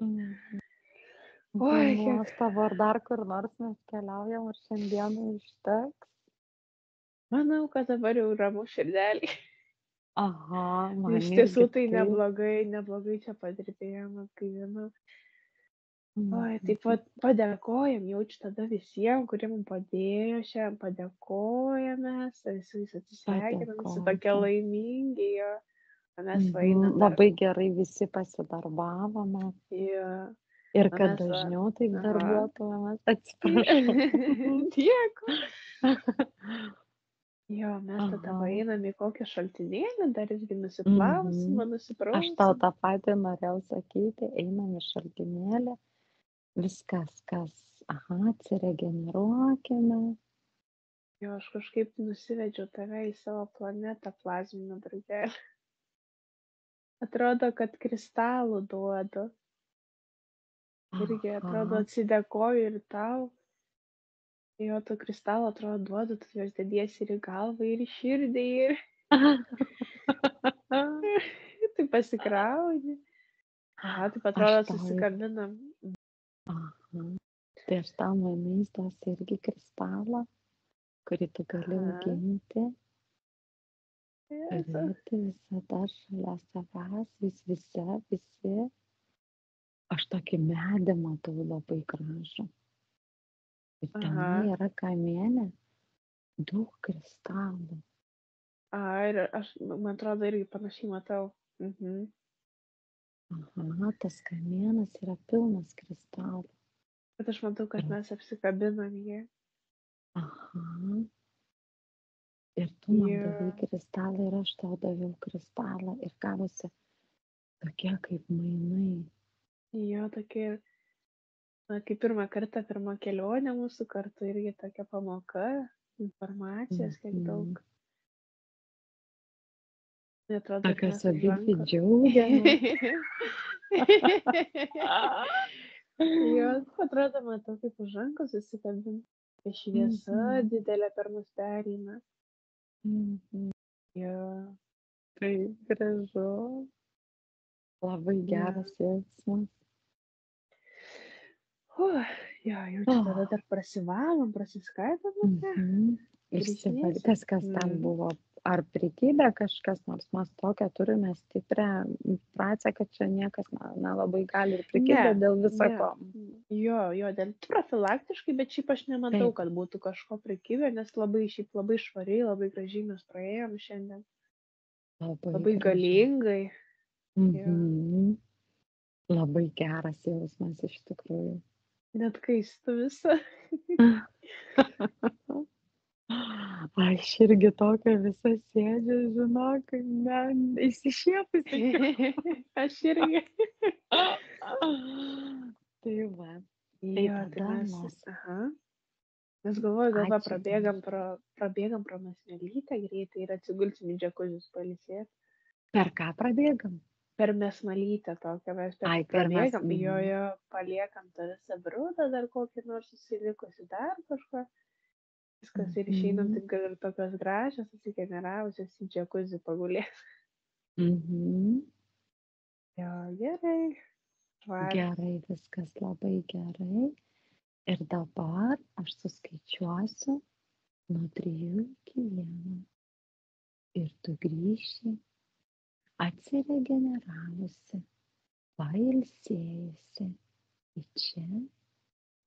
Oi, kiek- Nuostabu, ar dar kur nors mes keliaujam, ar šiandieną užteks? Manau, kad dabar jau ramu širdelį. Aha, Iš man tiesų irgi tai neblogai, neblogai čia padirbėjom, atgaivinu. Oi, taip Mhm. pat padėkojam, jaučiu tada visiems, kurie mums padėjo šiandien, padėkojame, su visais atsisveikinam, visi tokie laimingi, jo. Mes va Mhm. dar. Labai gerai visi pasidarbavome. Jo. Ir kad mes dažniau taip darbuotumėmės, atsiprašau. *laughs* Dėkui. *laughs* Jo, mes tada Aha. einam į kokį šaltinėlį, dar irgi nusiplausim, Mhm. Aš tau nusiprausim. tą patį norėjau sakyti, einam į šaltinėlį, viskas, kas, aha, atsiregeneruokime. Jo, aš kažkaip nusivedžiau tave į savo planetą plazminio drugelį. Atrodo, kad kristalų duodu. Irgi atrodo Aha. atsidėkoju ir tau. Jo, to kristalo atrodo duodu, tu juos dediesi ir į galvą, ir į širdį, ir tai pasikrauni. Aha, taip atrodo tau susikabinam. Aha. Tai aš tau mainais duosiu irgi kristalą, kurį tu gali auginti, turėti visada šalia savęs, vis visi, visi. Aš tokį medį matau labai gražų. Ir tenai yra kamienė, daug kristalų. A, ir aš, man atrodo, irgi panašiai matau. Mhm. Aha, tas kamienas yra pilnas kristalų. Bet aš matau, kad Ir- mes apsikabinam jį. Aha. Ir tu man Jo. davai kristalą ir aš tau daviau kristalą ir gavosi tokie kaip mainai. Jo, tokia, na, kaip pirmą kartą, pirmą kelionę mūsų kartu irgi tokia pamoka, informacijos, kiek Mhm. daug. Tai atrodo, kad Tokios abi dvi rankų. džiaugiamės. jo, atrodo, matau, kaip už rankų susikabin. Tai Šviesa Mhm. didelė per mus pereina. Mhm. Jo. Tai gražu. Labai geras jausmas. Uf, jo, jau čia tada dar prasivalom, prasiskaitom. Mhm. Grįžinėsim. Išsival... Kas, ten buvo? Ar prikibę kažkas, nors mes tokią turime stiprią pracę, kad čia niekas nelabai gali ir prikibę Ne, dėl viso ne. ko. Jo, jo, dėl profilaktiškai, bet šiaip aš nematau, Taip. kad būtų kažko prikibę, nes labai, šiaip labai švariai, labai gražiai mes praėjom šiandien. Labai, Labai galingai. Mhm. Labai geras jausmas iš tikrųjų. Net kaistu visą. *laughs* Aš irgi tokia visa sėdžiu, žinok, ne, įsišiepusi. *laughs* aš irgi. *laughs* tai va. Tai tada mes. mes- Aha. Mes galvoju, gal prabėgam pro, prabėgam pro mesmelytę greitai ir atsigulsim į džekuzius palisėti. Per ką prabėgam? Per mesmalytę tokią mes per, Ai, per prabėgam, mhm. jojo paliekam tą visą brūdą, dar kokį nors susilikusi dar kažką. Viskas ir išeinam Mhm. taip gal ir tokios gražios, susigeneravusios į džekuzį pagulėti. Mhm. *laughs* Jo, gerai. Švariai. Gerai, viskas labai gerai. Ir dabar aš suskaičiuosiu nuo trijų iki vieno. Ir tu grįši atsiregeneravusi, pailsėjusi į čia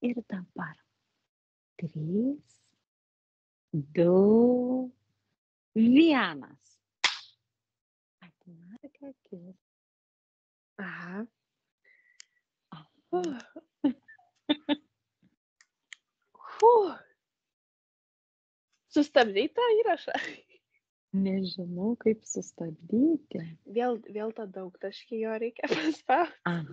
ir dabar. Trys, du, vienas. Atimerk akis. Aha. Sustabdai tą įrašą. Nežinau, kaip sustabdyti. Vėl, vėl tą daug taškį jo reikia *laughs* paspausti. Aha.